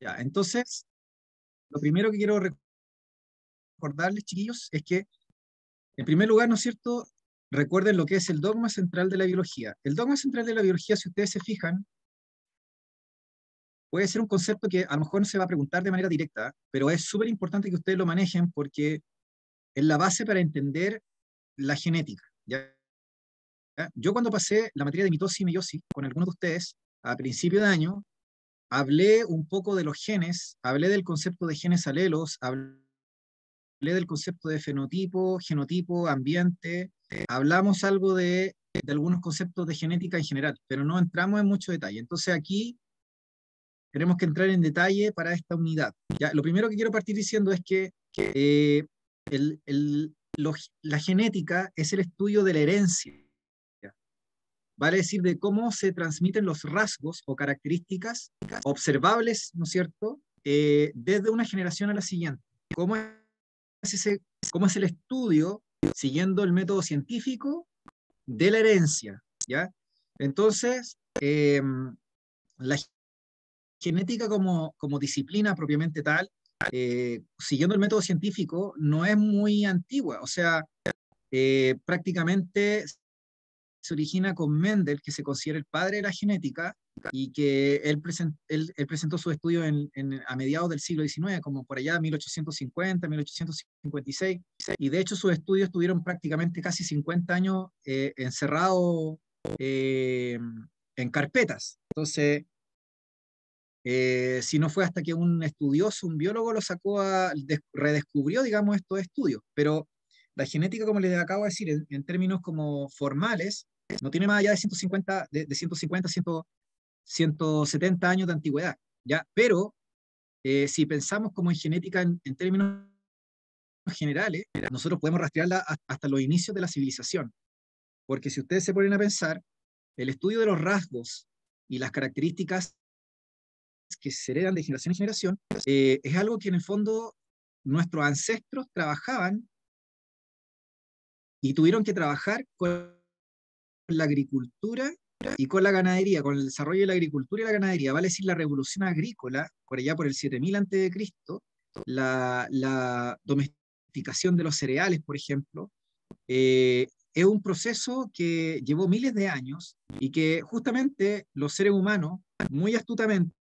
Ya, entonces, lo primero que quiero recordarles, chiquillos, es que, en primer lugar, ¿no es cierto? Recuerden lo que es el dogma central de la biología. El dogma central de la biología, si ustedes se fijan, puede ser un concepto que a lo mejor no se va a preguntar de manera directa, pero es súper importante que ustedes lo manejen porque es la base para entender la genética. ¿ya? Yo cuando pasé la materia de mitosis y meiosis con algunos de ustedes a principio de año, hablé un poco de los genes, hablé del concepto de genes alelos, hablé del concepto de fenotipo, genotipo, ambiente, hablamos algo de, algunos conceptos de genética en general, pero no entramos en mucho detalle. Entonces aquí tenemos que entrar en detalle para esta unidad. Lo primero que quiero partir diciendo es que eh, la genética es el estudio de la herencia. Vale decir, de cómo se transmiten los rasgos o características observables, ¿no es cierto?, eh, desde una generación a la siguiente. ¿Cómo es, ese, ¿Cómo es el estudio, siguiendo el método científico, de la herencia? ¿ya? Entonces, eh, la genética como, disciplina propiamente tal, eh, siguiendo el método científico, no es muy antigua. O sea, prácticamente se origina con Mendel, que se considera el padre de la genética, y que él, presentó su estudio en, a mediados del siglo XIX, como por allá 1850, 1856, y de hecho sus estudios estuvieron prácticamente casi 50 años eh, encerrados en carpetas. Entonces, eh, si no fue hasta que un estudioso, un biólogo lo sacó a, redescubrió, digamos, estos estudios. Pero la genética, como les acabo de decir, en, términos como formales, no tiene más allá de 150, de, 150 170 años de antigüedad, ¿ya? Pero eh, si pensamos como en genética en, en, términos generales, nosotros podemos rastrearla hasta los inicios de la civilización. Porque si ustedes se ponen a pensar, el estudio de los rasgos y las características que se heredan de generación en generación, eh, es algo que en el fondo nuestros ancestros trabajaban y tuvieron que trabajar con la agricultura y con la ganadería, con el desarrollo de la agricultura y la ganadería. Vale decir, la revolución agrícola, por allá por el 7000 a.C., la, la domesticación de los cereales, por ejemplo, eh, es un proceso que llevó miles de años y que justamente los seres humanos, muy astutamente,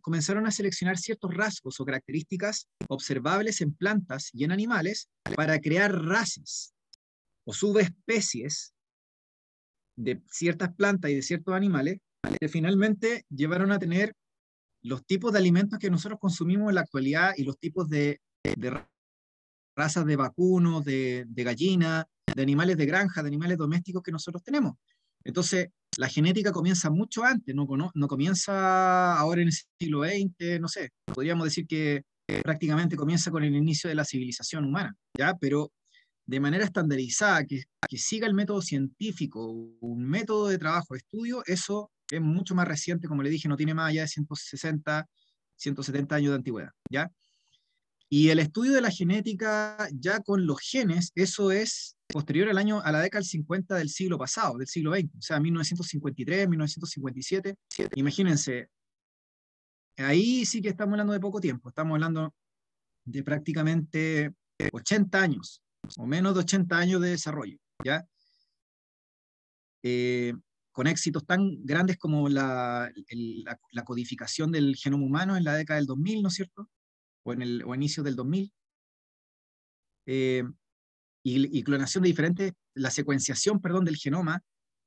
comenzaron a seleccionar ciertos rasgos o características observables en plantas y en animales para crear razas o subespecies de ciertas plantas y de ciertos animales que finalmente llevaron a tener los tipos de alimentos que nosotros consumimos en la actualidad y los tipos de, de razas de vacunos, de, de gallina, de animales de granja, de animales domésticos que nosotros tenemos. Entonces, la genética comienza mucho antes, no, no, comienza ahora en el siglo XX, no sé, podríamos decir que prácticamente comienza con el inicio de la civilización humana, ¿ya? Pero de manera estandarizada, que, que siga el método científico, un método de trabajo, de estudio, eso es mucho más reciente, como le dije, no tiene más allá de 160, 170 años de antigüedad, ¿ya? Y el estudio de la genética ya con los genes, eso es posterior al año, a la década del 50 del siglo pasado, del siglo XX, o sea, 1953, 1957. Imagínense, ahí sí que estamos hablando de poco tiempo, estamos hablando de prácticamente 80 años, o menos de 80 años de desarrollo, ¿ya? Eh, con éxitos tan grandes como la, la, codificación del genoma humano en la década del 2000, ¿no es cierto? o en el o inicio del 2000. Eh, y, clonación de diferentes, la secuenciación, perdón, del genoma,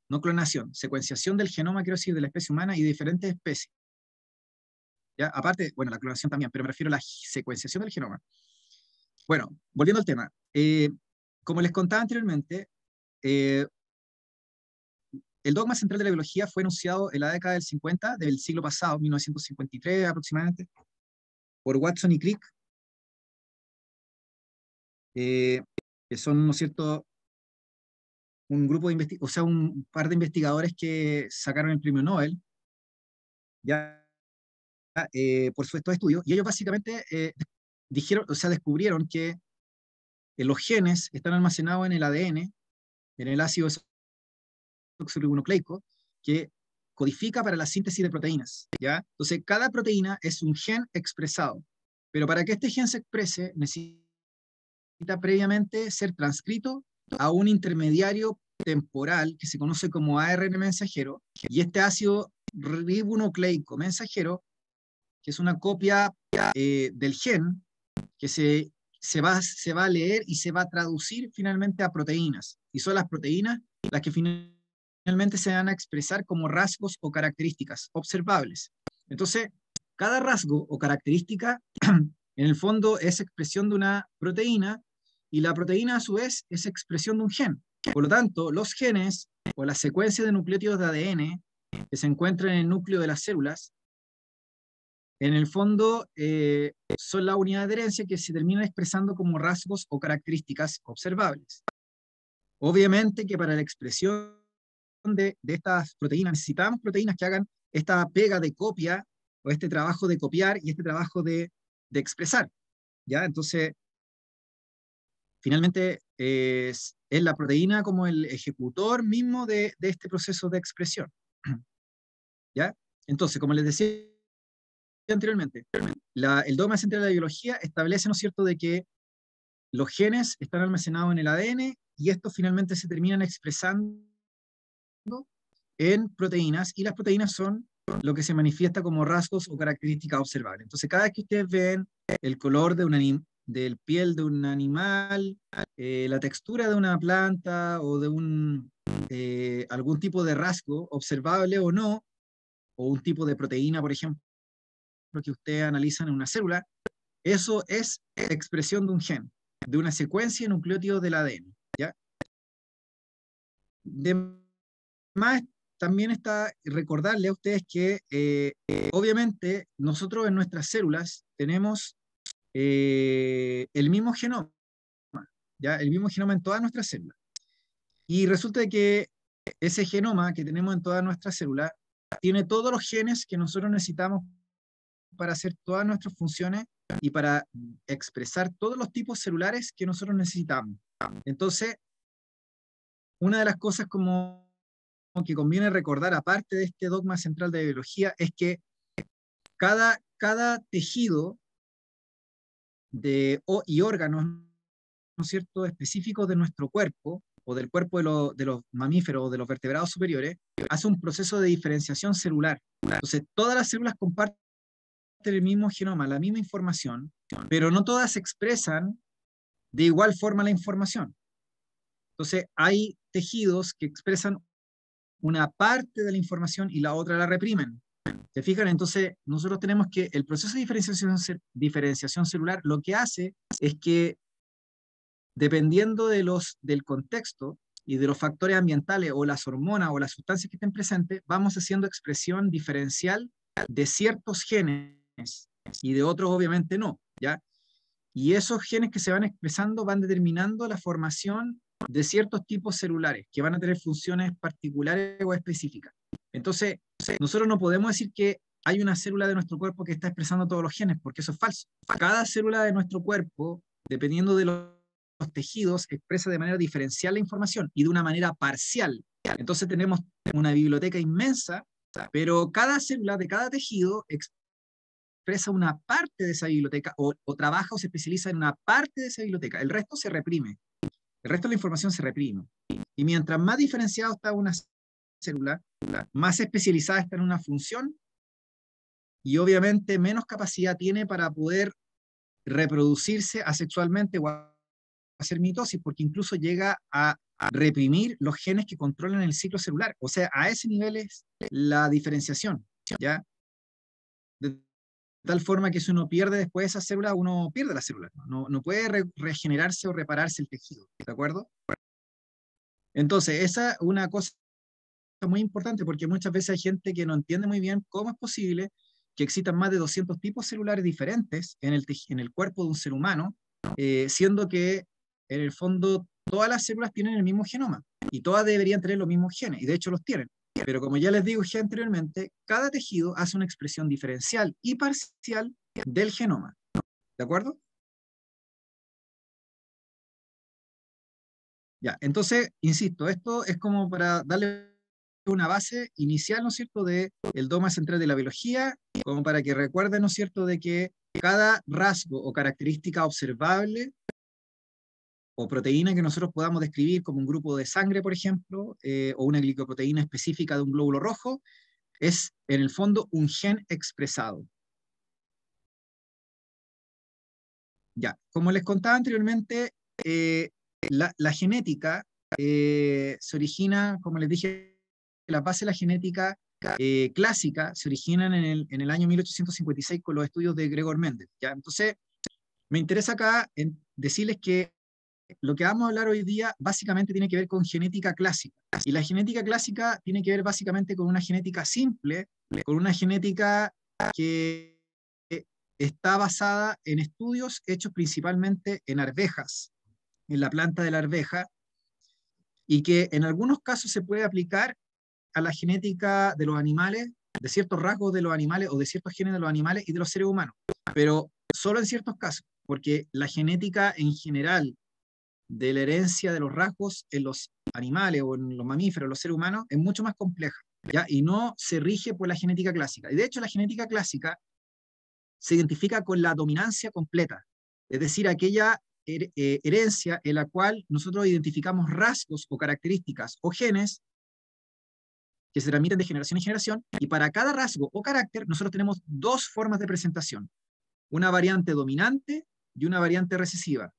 no clonación, secuenciación del genoma, quiero decir, de la especie humana y de diferentes especies. ¿Ya? Aparte, bueno, la clonación también, pero me refiero a la secuenciación del genoma. Bueno, volviendo al tema. Eh, como les contaba anteriormente, eh, el dogma central de la biología fue enunciado en la década del 50 del siglo pasado, 1953 aproximadamente, por Watson y Crick, eh, que son, ¿no es cierto?, un grupo de o sea, un par de investigadores que sacaron el premio Nobel, ya por su estudio, y ellos básicamente dijeron, o sea, descubrieron que los genes están almacenados en el ADN, en el ácido desoxirribonucleico, que codifica para la síntesis de proteínas. ¿ya? Entonces, cada proteína es un gen expresado, pero para que este gen se exprese necesita previamente ser transcrito a un intermediario temporal que se conoce como ARN mensajero, y este ácido ribonucleico mensajero, que es una copia eh, del gen que se, se, va, se va a leer y se va a traducir finalmente a proteínas, y son las proteínas las que finalmente se van a expresar como rasgos o características observables. Entonces, cada rasgo o característica en el fondo es expresión de una proteína y la proteína a su vez es expresión de un gen. Por lo tanto, los genes o la secuencia de nucleótidos de ADN que se encuentran en el núcleo de las células, en el fondo eh, son la unidad de herencia que se terminan expresando como rasgos o características observables. Obviamente que para la expresión de, de estas proteínas necesitamos proteínas que hagan esta pega de copia o este trabajo de copiar y este trabajo de, de expresar. ¿ya? Entonces, finalmente es, es, la proteína como el ejecutor mismo de, de este proceso de expresión. ¿Ya? Entonces, como les decía anteriormente, el dogma central de la biología establece, ¿no es cierto?, de que los genes están almacenados en el ADN y estos finalmente se terminan expresando en proteínas y las proteínas son lo que se manifiesta como rasgos o características observables. Entonces, cada vez que ustedes ven el color de, una, del piel de un animal, eh, la textura de una planta o de un, eh, algún tipo de rasgo observable o no, o un tipo de proteína, por ejemplo, que ustedes analizan en una célula, eso es expresión de un gen, de una secuencia nucleótido del ADN. ¿ya? De más, también está recordarle a ustedes que eh, obviamente nosotros en nuestras células tenemos eh, el mismo genoma, ¿ya? el mismo genoma en todas nuestras células. Y resulta que ese genoma que tenemos en todas nuestras células tiene todos los genes que nosotros necesitamos para hacer todas nuestras funciones y para expresar todos los tipos celulares que nosotros necesitamos. Entonces, una de las cosas como que conviene recordar, aparte de este dogma central de biología, es que cada, cada tejido de, y órganos ¿no es cierto? específicos de nuestro cuerpo o del cuerpo de, de, los mamíferos o de los vertebrados superiores, hace un proceso de diferenciación celular. Entonces, todas las células comparten el mismo genoma, la misma información, pero no todas expresan de igual forma la información. Entonces, hay tejidos que expresan una parte de la información y la otra la reprimen. ¿Se fijan? Entonces, nosotros tenemos que el proceso de diferenciación, diferenciación celular lo que hace es que, dependiendo de los, del contexto y de los factores ambientales o las hormonas o las sustancias que estén presentes, vamos haciendo expresión diferencial de ciertos genes y de otros obviamente no, ¿ya? Y esos genes que se van expresando van determinando la formación de ciertos tipos celulares que van a tener funciones particulares o específicas. Entonces, nosotros no podemos decir que hay una célula de nuestro cuerpo que está expresando todos los genes, porque eso es falso. Cada célula de nuestro cuerpo, dependiendo de los, tejidos, expresa de manera diferencial la información y de una manera parcial. Entonces tenemos una biblioteca inmensa, pero cada célula de cada tejido expresa una parte de esa biblioteca o, trabaja o se especializa en una parte de esa biblioteca. El resto se reprime. El resto de la información se reprime. Y mientras más diferenciado está una célula, más especializada está en una función y obviamente menos capacidad tiene para poder reproducirse asexualmente o hacer mitosis, porque incluso llega a, reprimir los genes que controlan el ciclo celular. O sea, a ese nivel es la diferenciación, ¿ya? Tal forma que si uno pierde después esa célula, uno pierde la célula. No, no puede regenerarse o repararse el tejido, ¿de acuerdo? Entonces, esa es una cosa muy importante porque muchas veces hay gente que no entiende muy bien cómo es posible que existan más de 200 tipos celulares diferentes en el, en el cuerpo de un ser humano, eh, siendo que en el fondo todas las células tienen el mismo genoma y todas deberían tener los mismos genes, y de hecho los tienen. Pero como ya les digo anteriormente, cada tejido hace una expresión diferencial y parcial del genoma. ¿De acuerdo? Ya, entonces, insisto, esto es como para darle una base inicial, ¿no es cierto?, del el dogma central de la biología, como para que recuerden, ¿no es cierto?, de que cada rasgo o característica observable o proteína que nosotros podamos describir como un grupo de sangre, por ejemplo, eh, o una glicoproteína específica de un glóbulo rojo, es en el fondo un gen expresado. Ya, como les contaba anteriormente, eh, la, genética eh, se origina, como les dije, la base de la genética clásica se originan en el, en el, año 1856 con los estudios de Gregor Mendel. ¿ya? Entonces, me interesa acá decirles que lo que vamos a hablar hoy día básicamente tiene que ver con genética clásica. Y la genética clásica tiene que ver básicamente con una genética simple, con una genética que está basada en estudios hechos principalmente en arvejas, en la planta de la arveja, y que en algunos casos se puede aplicar a la genética de los animales, de ciertos rasgos de los animales o de ciertos genes de los animales y de los seres humanos, pero solo en ciertos casos, porque la genética en general de la herencia de los rasgos en los animales o en los mamíferos, los seres humanos, es mucho más compleja, ¿ya? Y no se rige por la genética clásica. Y de hecho la genética clásica se identifica con la dominancia completa, es decir, aquella eh, herencia en la cual nosotros identificamos rasgos o características o genes que se transmiten de generación en generación, y para cada rasgo o carácter nosotros tenemos dos formas de presentación, una variante dominante y una variante recesiva.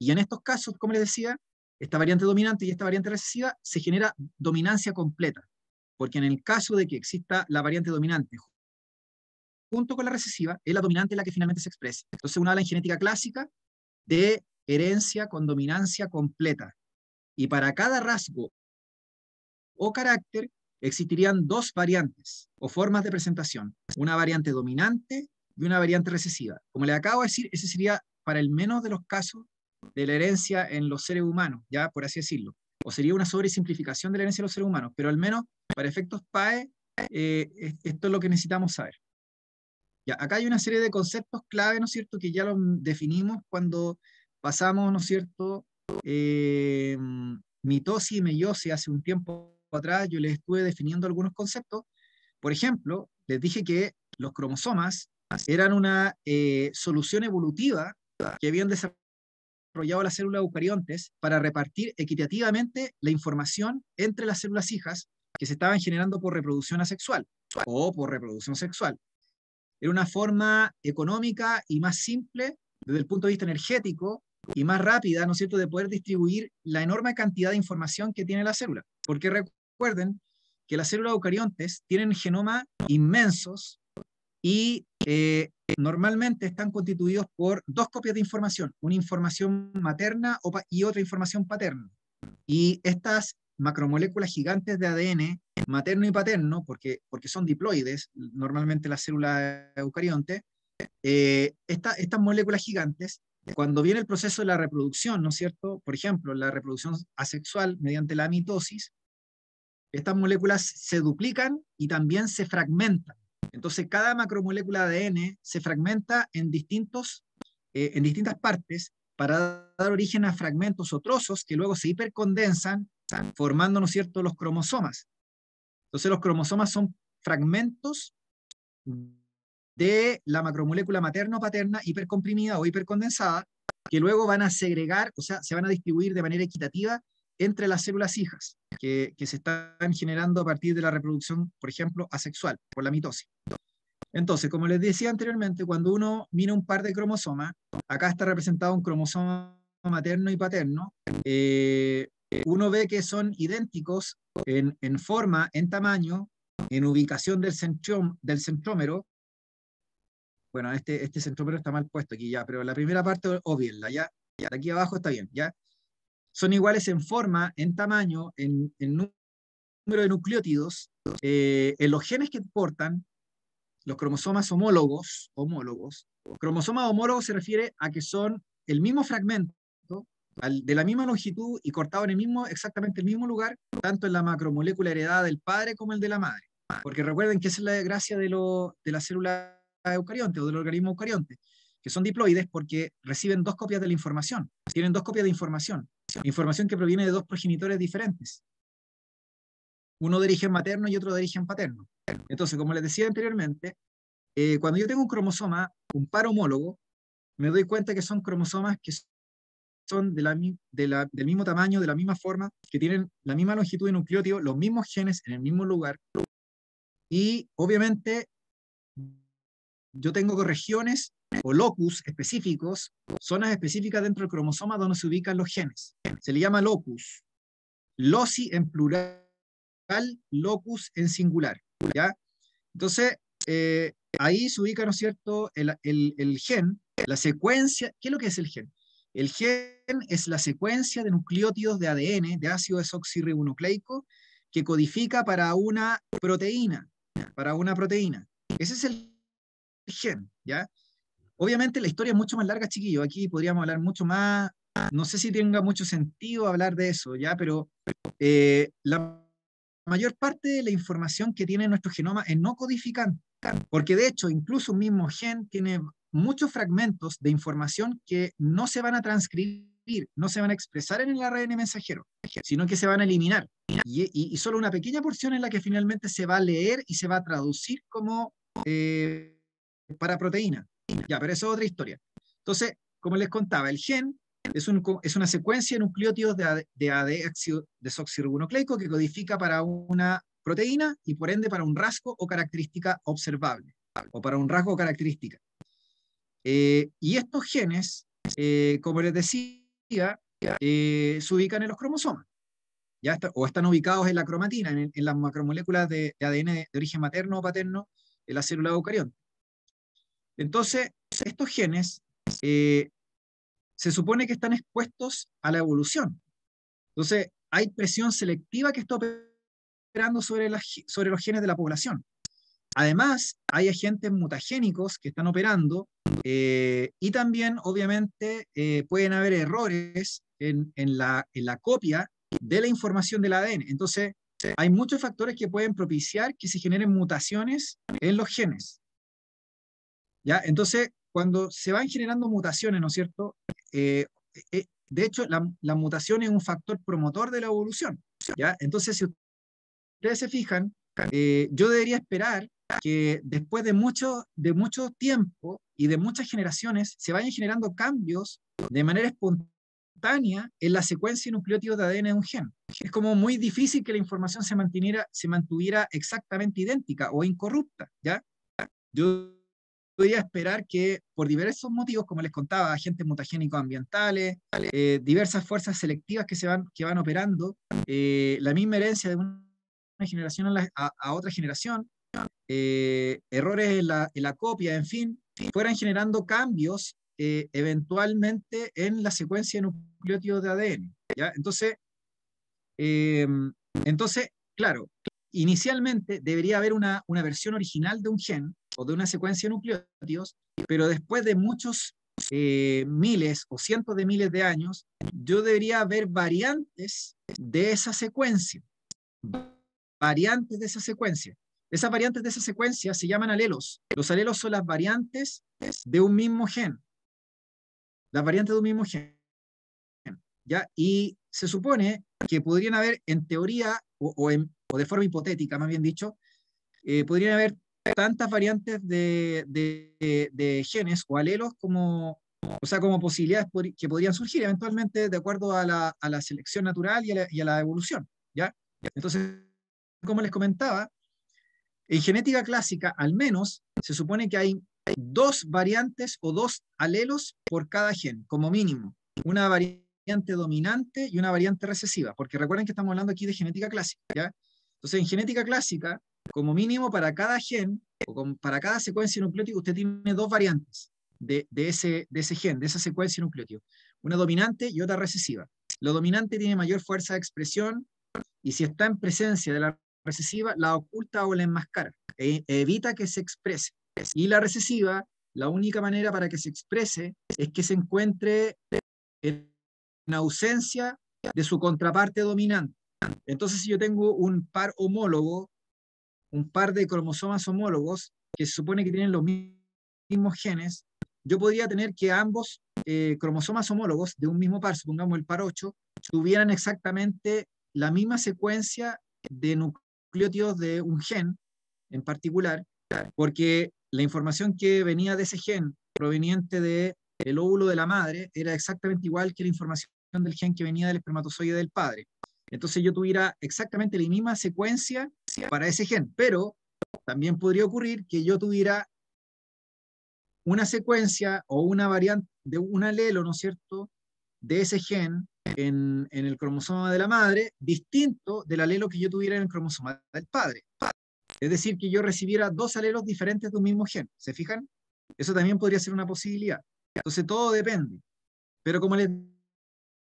Y en estos casos, como les decía, esta variante dominante y esta variante recesiva se genera dominancia completa, porque en el caso de que exista la variante dominante junto con la recesiva, es la dominante la que finalmente se expresa. Entonces uno habla en genética clásica de herencia con dominancia completa. Y para cada rasgo o carácter existirían dos variantes o formas de presentación, una variante dominante y una variante recesiva. Como le acabo de decir, ese sería para el menos de los casos de la herencia en los seres humanos, ya por así decirlo. O sería una sobresimplificación de la herencia de los seres humanos, pero al menos para efectos PAE, eh, esto es lo que necesitamos saber. Ya, acá hay una serie de conceptos clave, ¿no es cierto?, que ya los definimos cuando pasamos, ¿no es cierto?, eh, mitosis y meiosis hace un tiempo atrás, yo les estuve definiendo algunos conceptos. Por ejemplo, les dije que los cromosomas eran una eh, solución evolutiva que habían desarrollado desarrollado las células eucariontes para repartir equitativamente la información entre las células hijas que se estaban generando por reproducción asexual o por reproducción sexual. Era una forma económica y más simple desde el punto de vista energético y más rápida, ¿no es cierto?, de poder distribuir la enorme cantidad de información que tiene la célula. Porque recuerden que las células eucariontes tienen genomas inmensos y eh, normalmente están constituidos por dos copias de información, una información materna y otra información paterna. Y estas macromoléculas gigantes de ADN, materno y paterno, porque, porque son diploides, normalmente las células eucariontes, eh, estas moléculas gigantes, cuando viene el proceso de la reproducción, ¿no es cierto? Por ejemplo, la reproducción asexual mediante la mitosis, estas moléculas se duplican y también se fragmentan. Entonces, cada macromolécula de ADN se fragmenta en, distintos, eh, en distintas partes para dar origen a fragmentos o trozos que luego se hipercondensan, formando, ¿no cierto?, los cromosomas. Entonces, los cromosomas son fragmentos de la macromolécula materna o paterna hipercomprimida o hipercondensada, que luego van a segregar, o sea, se van a distribuir de manera equitativa entre las células hijas que, se están generando a partir de la reproducción, por ejemplo, asexual, por la mitosis. Entonces, como les decía anteriormente, cuando uno mira un par de cromosomas, acá está representado un cromosoma materno y paterno, eh, uno ve que son idénticos en, forma, en tamaño, en ubicación del, del centrómero. Bueno, este, este centrómero está mal puesto aquí ya, pero la primera parte, obvio, ya, ya, aquí abajo está bien, ya son iguales en forma, en tamaño, en, número de nucleótidos, eh, en los genes que portan, los cromosomas homólogos, homólogos. Cromosoma homólogo se refiere a que son el mismo fragmento, de la misma longitud y cortado en el mismo, exactamente el mismo lugar, tanto en la macromolécula heredada del padre como el de la madre. Porque recuerden que esa es la gracia de, lo, de la célula eucarionte o del organismo eucarionte, que son diploides porque reciben dos copias de la información, tienen dos copias de información, información que proviene de dos progenitores diferentes. uno de origen materno y otro de origen paterno. Entonces, como les decía anteriormente, eh, cuando yo tengo un cromosoma, un par homólogo, me doy cuenta que son cromosomas que son del mismo tamaño, de la misma forma, que tienen la misma longitud de nucleótido, los mismos genes en el mismo lugar. Y obviamente yo tengo regiones o locus específicos, zonas específicas dentro del cromosoma donde se ubican los genes. Se le llama locus. Loci en plural, locus en singular. ¿ya? Entonces, eh, ahí se ubica, ¿no es cierto?, el, el, el, gen, la secuencia. ¿Qué es lo que es el gen? El gen es la secuencia de nucleótidos de ADN, de ácido desoxirribonucleico, que codifica para una proteína, para una proteína. Ese es el gen, ¿ya? Obviamente la historia es mucho más larga, chiquillo. Aquí podríamos hablar mucho más. No sé si tenga mucho sentido hablar de eso, ¿ya? Pero eh, la mayor parte de la información que tiene nuestro genoma es no codificante. Porque de hecho, incluso un mismo gen tiene muchos fragmentos de información que no se van a transcribir, no se van a expresar en el ARN mensajero, sino que se van a eliminar. Y, solo una pequeña porción es la que finalmente se va a leer y se va a traducir como eh, para proteína. Ya, pero eso es otra historia. Entonces, como les contaba, el gen es, un, es una secuencia de nucleótidos de, de AD desoxirribonucleico que codifica para una proteína y por ende para un rasgo o característica observable, o para un rasgo o característica. Eh, y estos genes, eh, como les decía, eh, se ubican en los cromosomas, ¿ya? o están ubicados en la cromatina, en, las macromoléculas de, ADN de, origen materno o paterno de la célula eucarionte. Entonces, estos genes se supone que están expuestos a la evolución. Entonces, hay presión selectiva que está operando sobre, sobre los genes de la población. Además, hay agentes mutagénicos que están operando eh, y también, obviamente, eh, pueden haber errores en, la, en, la, copia de la información del ADN. Entonces, hay muchos factores que pueden propiciar que se generen mutaciones en los genes. ¿Ya? Entonces, cuando se van generando mutaciones, ¿no es cierto? Eh, de hecho, la, la, mutación es un factor promotor de la evolución. ¿ya? Entonces, si ustedes se fijan, yo debería esperar que después de mucho, de mucho tiempo y de muchas generaciones se vayan generando cambios de manera espontánea en la secuencia nucleótido de ADN de un gen. Es como muy difícil que la información se, mantuviera, se mantuviera exactamente idéntica o incorrupta, ¿ya? Yo podría esperar que por diversos motivos, como les contaba, agentes mutagénicos ambientales, eh, diversas fuerzas selectivas que, se van, que van operando, eh, la misma herencia de una generación a otra generación, eh, errores en la, en la, copia, en fin, fueran generando cambios eventualmente en la secuencia de nucleótidos de ADN. ¿ya? Entonces, em, entonces, claro, inicialmente debería haber una, una versión original de un gen de una secuencia de nucleótidos, pero después de muchos eh, miles o cientos de miles de años, yo debería haber variantes de esa secuencia. Variantes de esa secuencia. Esas variantes de esa secuencia se llaman alelos. Los alelos son las variantes de un mismo gen. Las variantes de un mismo gen. ¿Ya? Y se supone que podrían haber, en teoría, o, de forma hipotética, más bien dicho, eh, podrían haber tantas variantes de, genes o alelos como, o sea, como posibilidades que podrían surgir eventualmente de acuerdo a la, selección natural y a la, evolución. ¿ya? Entonces, como les comentaba, en genética clásica, al menos, se supone que hay dos variantes o dos alelos por cada gen, como mínimo. Una variante dominante y una variante recesiva, porque recuerden que estamos hablando aquí de genética clásica. Entonces, en genética clásica, como mínimo para cada gen o para cada secuencia nucleótica, usted tiene dos variantes de, ese, gen, de esa secuencia nucleótica. Una dominante y otra recesiva. Lo dominante tiene mayor fuerza de expresión y si está en presencia de la recesiva la oculta o la enmascara, e evita que se exprese. Y la recesiva, la única manera para que se exprese es que se encuentre en ausencia de su contraparte dominante. Entonces, si yo tengo un par homólogo, un par de cromosomas homólogos, que se supone que tienen los mismos genes, yo podría tener que ambos eh, cromosomas homólogos de un mismo par, supongamos el par 8, tuvieran exactamente la misma secuencia de, nucleótidos de un gen en particular, porque la información que venía de ese gen proveniente del el óvulo de la madre era exactamente igual que la información del gen que venía del espermatozoide del padre. Entonces yo tuviera exactamente la misma secuencia para ese gen, pero también podría ocurrir que yo tuviera una secuencia o una variante de un alelo, ¿no es cierto?, de ese gen en, el cromosoma de la madre, distinto del alelo que yo tuviera en el cromosoma del padre. Es decir, que yo recibiera dos alelos diferentes de un mismo gen. ¿Se fijan? Eso también podría ser una posibilidad. Entonces, todo depende. Pero como les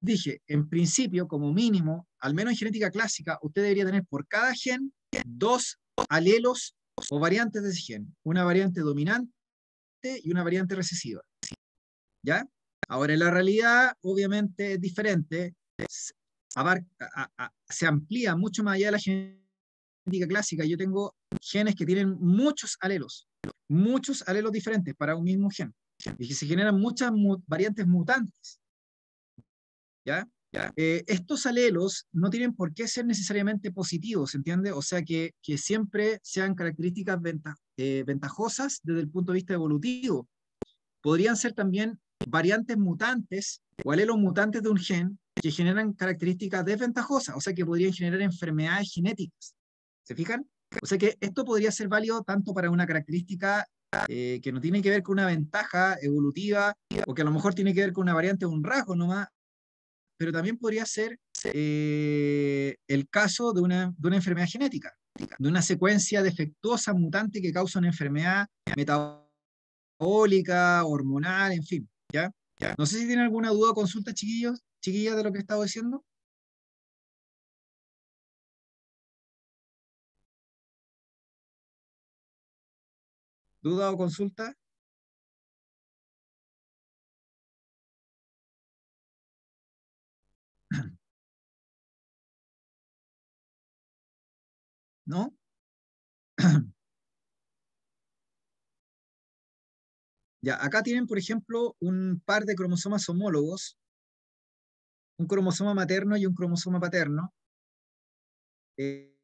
dije, en principio, como mínimo, al menos en genética clásica, usted debería tener por cada gen dos alelos o variantes de ese gen. Una variante dominante y una variante recesiva. ¿Ya? Ahora, en la realidad, obviamente, es diferente. se amplía mucho más allá de la genética clásica. Yo tengo genes que tienen muchos alelos, muchos alelos diferentes para un mismo gen, y que se generan muchas variantes mutantes. ¿Ya? Eh, estos alelos no tienen por qué ser necesariamente positivos, ¿entiende? O sea, que, que siempre sean características eh, ventajosas desde el punto de vista evolutivo. Podrían ser también variantes mutantes o alelos mutantes de un gen que generan características desventajosas, o sea, que podrían generar enfermedades genéticas. ¿Se fijan? O sea que esto podría ser válido tanto para una característica eh, que no tiene que ver con una ventaja evolutiva o que a lo mejor tiene que ver con una variante o un rasgo nomás, pero también podría ser eh, el caso de una, de una enfermedad genética, de una secuencia defectuosa mutante que causa una enfermedad metabólica, hormonal, en fin. ¿ya? No sé si tienen alguna duda o consulta, chiquillos, chiquillas, de lo que he estado diciendo. ¿Duda o consulta? ¿No? Ya, acá tienen, por ejemplo, un par de cromosomas homólogos, un cromosoma materno y un cromosoma paterno. Eh,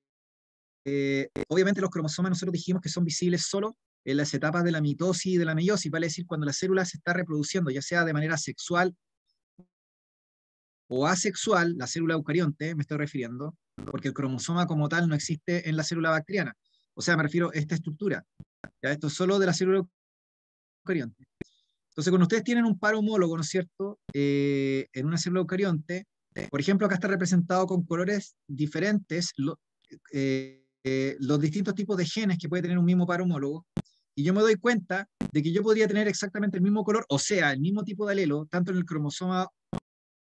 eh, obviamente los cromosomas nosotros dijimos que son visibles solo en las etapas de la mitosis y de la meiosis, vale decir, cuando la célula se está reproduciendo, ya sea de manera sexual o asexual, la célula eucarionte, me estoy refiriendo, porque el cromosoma como tal no existe en la célula bacteriana. O sea, me refiero a esta estructura. ¿ya? Esto es solo de la célula eucarionte. Entonces, cuando ustedes tienen un par homólogo, ¿no es cierto?, eh, en una célula eucarionte, por ejemplo, acá está representado con colores diferentes eh, eh, los distintos tipos de genes que puede tener un mismo par homólogo, y yo me doy cuenta de que yo podría tener exactamente el mismo color, o sea, el mismo tipo de alelo, tanto en el cromosoma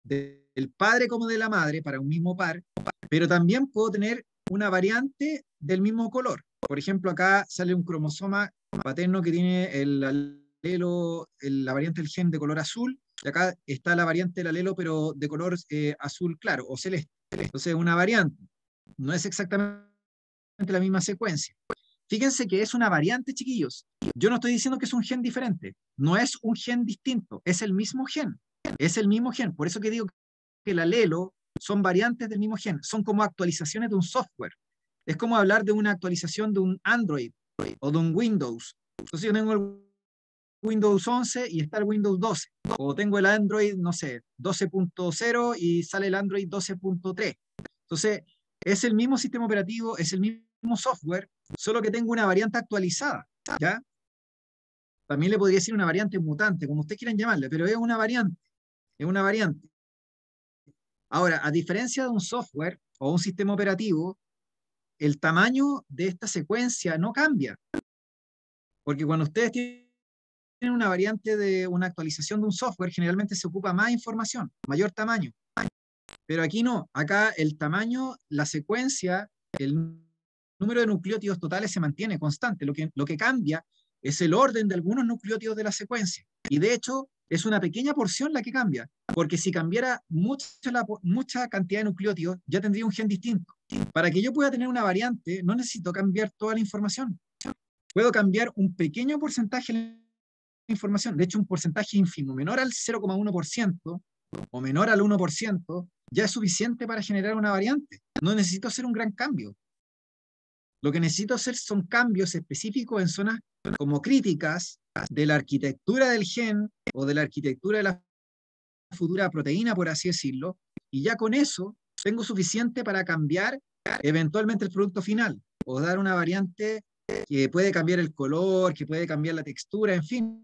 del padre como de la madre, para un mismo par, pero también puedo tener una variante del mismo color. Por ejemplo, acá sale un cromosoma paterno que tiene el alelo, la variante del gen de color azul, y acá está la variante del alelo, pero de color eh, azul claro o celeste. Entonces, una variante. No es exactamente la misma secuencia. Fíjense que es una variante, chiquillos. Yo no estoy diciendo que es un gen diferente. No es un gen distinto. Es el mismo gen. Es el mismo gen. Por eso que digo que el alelo son variantes del mismo gen. Son como actualizaciones de un software. Es como hablar de una actualización de un Android o de un Windows. Entonces yo tengo el Windows 11 y está el Windows 12. O tengo el Android, no sé, 12.0 y sale el Android 12.3. Entonces, es el mismo sistema operativo, es el mismo software, solo que tengo una variante actualizada. ¿Ya? También le podría decir una variante mutante, como ustedes quieran llamarle, pero es una variante. Es una variante. Ahora, a diferencia de un software o un sistema operativo, el tamaño de esta secuencia no cambia. Porque cuando ustedes tienen una variante de una actualización de un software, generalmente se ocupa más información, mayor tamaño. Pero aquí no, acá el tamaño, la secuencia, el número de nucleótidos totales se mantiene constante. Lo que, lo que cambia es el orden de algunos nucleótidos de la secuencia. Y de hecho, es una pequeña porción la que cambia, porque si cambiara mucha, cantidad de nucleótidos, ya tendría un gen distinto. Para que yo pueda tener una variante, no necesito cambiar toda la información. Puedo cambiar un pequeño porcentaje de la información, de hecho un porcentaje ínfimo, menor al 0,1% o menor al 1%, ya es suficiente para generar una variante. No necesito hacer un gran cambio. Lo que necesito hacer son cambios específicos en zonas como críticas de la arquitectura del gen o de la arquitectura de la futura proteína, por así decirlo, y ya con eso tengo suficiente para cambiar eventualmente el producto final o dar una variante que puede cambiar el color, que puede cambiar la textura, en fin.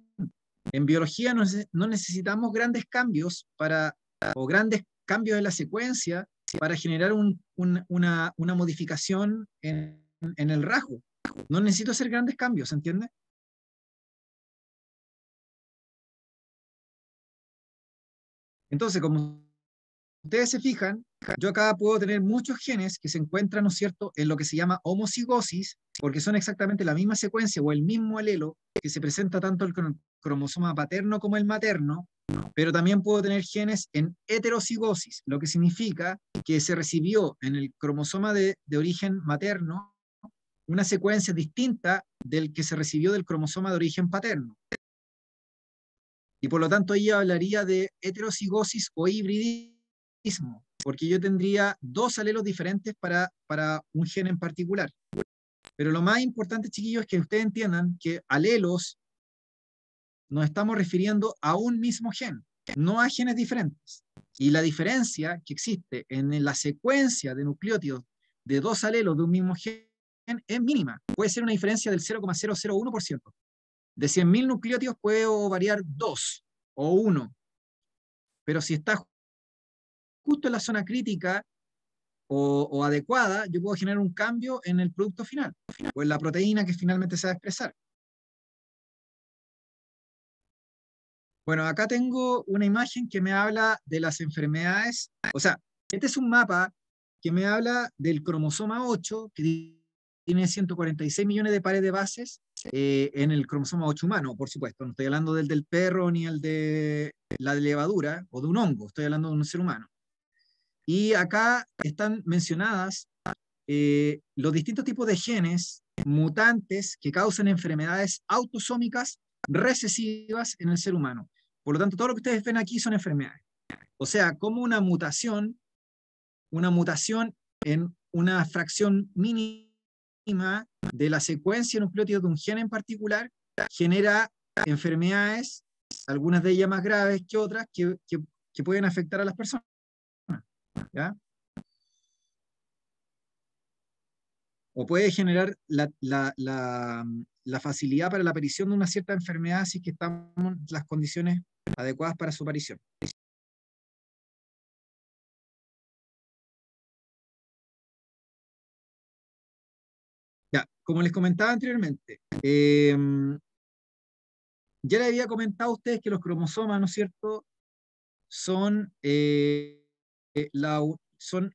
En biología no, necesitamos grandes cambios para, o grandes cambios en la secuencia para generar una, modificación en, en el rasgo. No necesito hacer grandes cambios, ¿entiende? Entonces, como ustedes se fijan, yo acá puedo tener muchos genes que se encuentran, ¿no es cierto?, en lo que se llama homocigosis, porque son exactamente la misma secuencia o el mismo alelo que se presenta tanto el cromosoma paterno como el materno, pero también puedo tener genes en heterocigosis, lo que significa que se recibió en el cromosoma de origen materno una secuencia distinta del que se recibió del cromosoma de origen paterno. Y por lo tanto ella hablaría de heterocigosis o hibridismo, porque yo tendría dos alelos diferentes para, para un gen en particular. Pero lo más importante, chiquillos, es que ustedes entiendan que alelos nos estamos refiriendo a un mismo gen, no a genes diferentes. Y la diferencia que existe en la secuencia de nucleótidos de dos alelos de un mismo gen es mínima. Puede ser una diferencia del 0,001%. De 100.000 nucleótidos puedo variar 2 o 1. Pero si está justo en la zona crítica o, adecuada, yo puedo generar un cambio en el producto final, o en la proteína que finalmente se va a expresar. Bueno, acá tengo una imagen que me habla de las enfermedades. O sea, este es un mapa que me habla del cromosoma 8, que tiene 146 millones de pares de bases eh, en el cromosoma 8 humano, por supuesto. No estoy hablando del del perro ni el de la levadura o de un hongo, estoy hablando de un ser humano. Y acá están mencionadas eh, los distintos tipos de genes mutantes que causan enfermedades autosómicas recesivas en el ser humano. Por lo tanto, todo lo que ustedes ven aquí son enfermedades. O sea, como una mutación, una mutación en una fracción mínima de la secuencia nucleótida de un gen en particular genera enfermedades, algunas de ellas más graves que otras, que, que, pueden afectar a las personas. O puede generar la, la, la, facilidad para la aparición de una cierta enfermedad si que estamos en las condiciones adecuadas para su aparición. Como les comentaba anteriormente, em, ya le había comentado a ustedes que los cromosomas, ¿no es cierto?, son, eh, son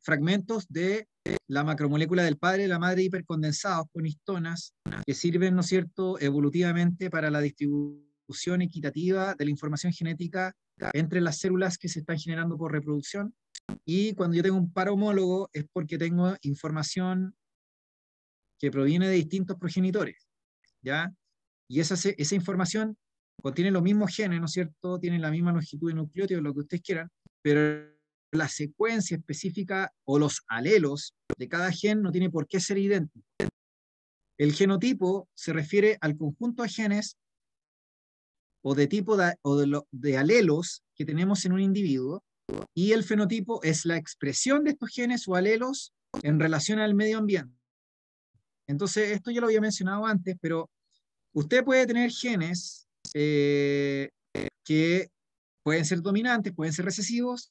fragmentos de la macromolécula del padre y la madre hipercondensados con histonas que sirven, ¿no es cierto?, evolutivamente para la distribución equitativa de la información genética entre las células que se están generando por reproducción. Y cuando yo tengo un par homólogo es porque tengo información que proviene de distintos progenitores, ¿ya? Y esa, esa información contiene los mismos genes, ¿no es cierto? Tienen la misma longitud de nucleótidos, lo que ustedes quieran, pero la secuencia específica o los alelos de cada gen no tiene por qué ser idéntico. El genotipo se refiere al conjunto de genes o de tipo o de alelos que tenemos en un individuo, y el fenotipo es la expresión de estos genes o alelos en relación al medio ambiente. Entonces, esto ya lo había mencionado antes, pero usted puede tener genes eh, que pueden ser dominantes, pueden ser recesivos,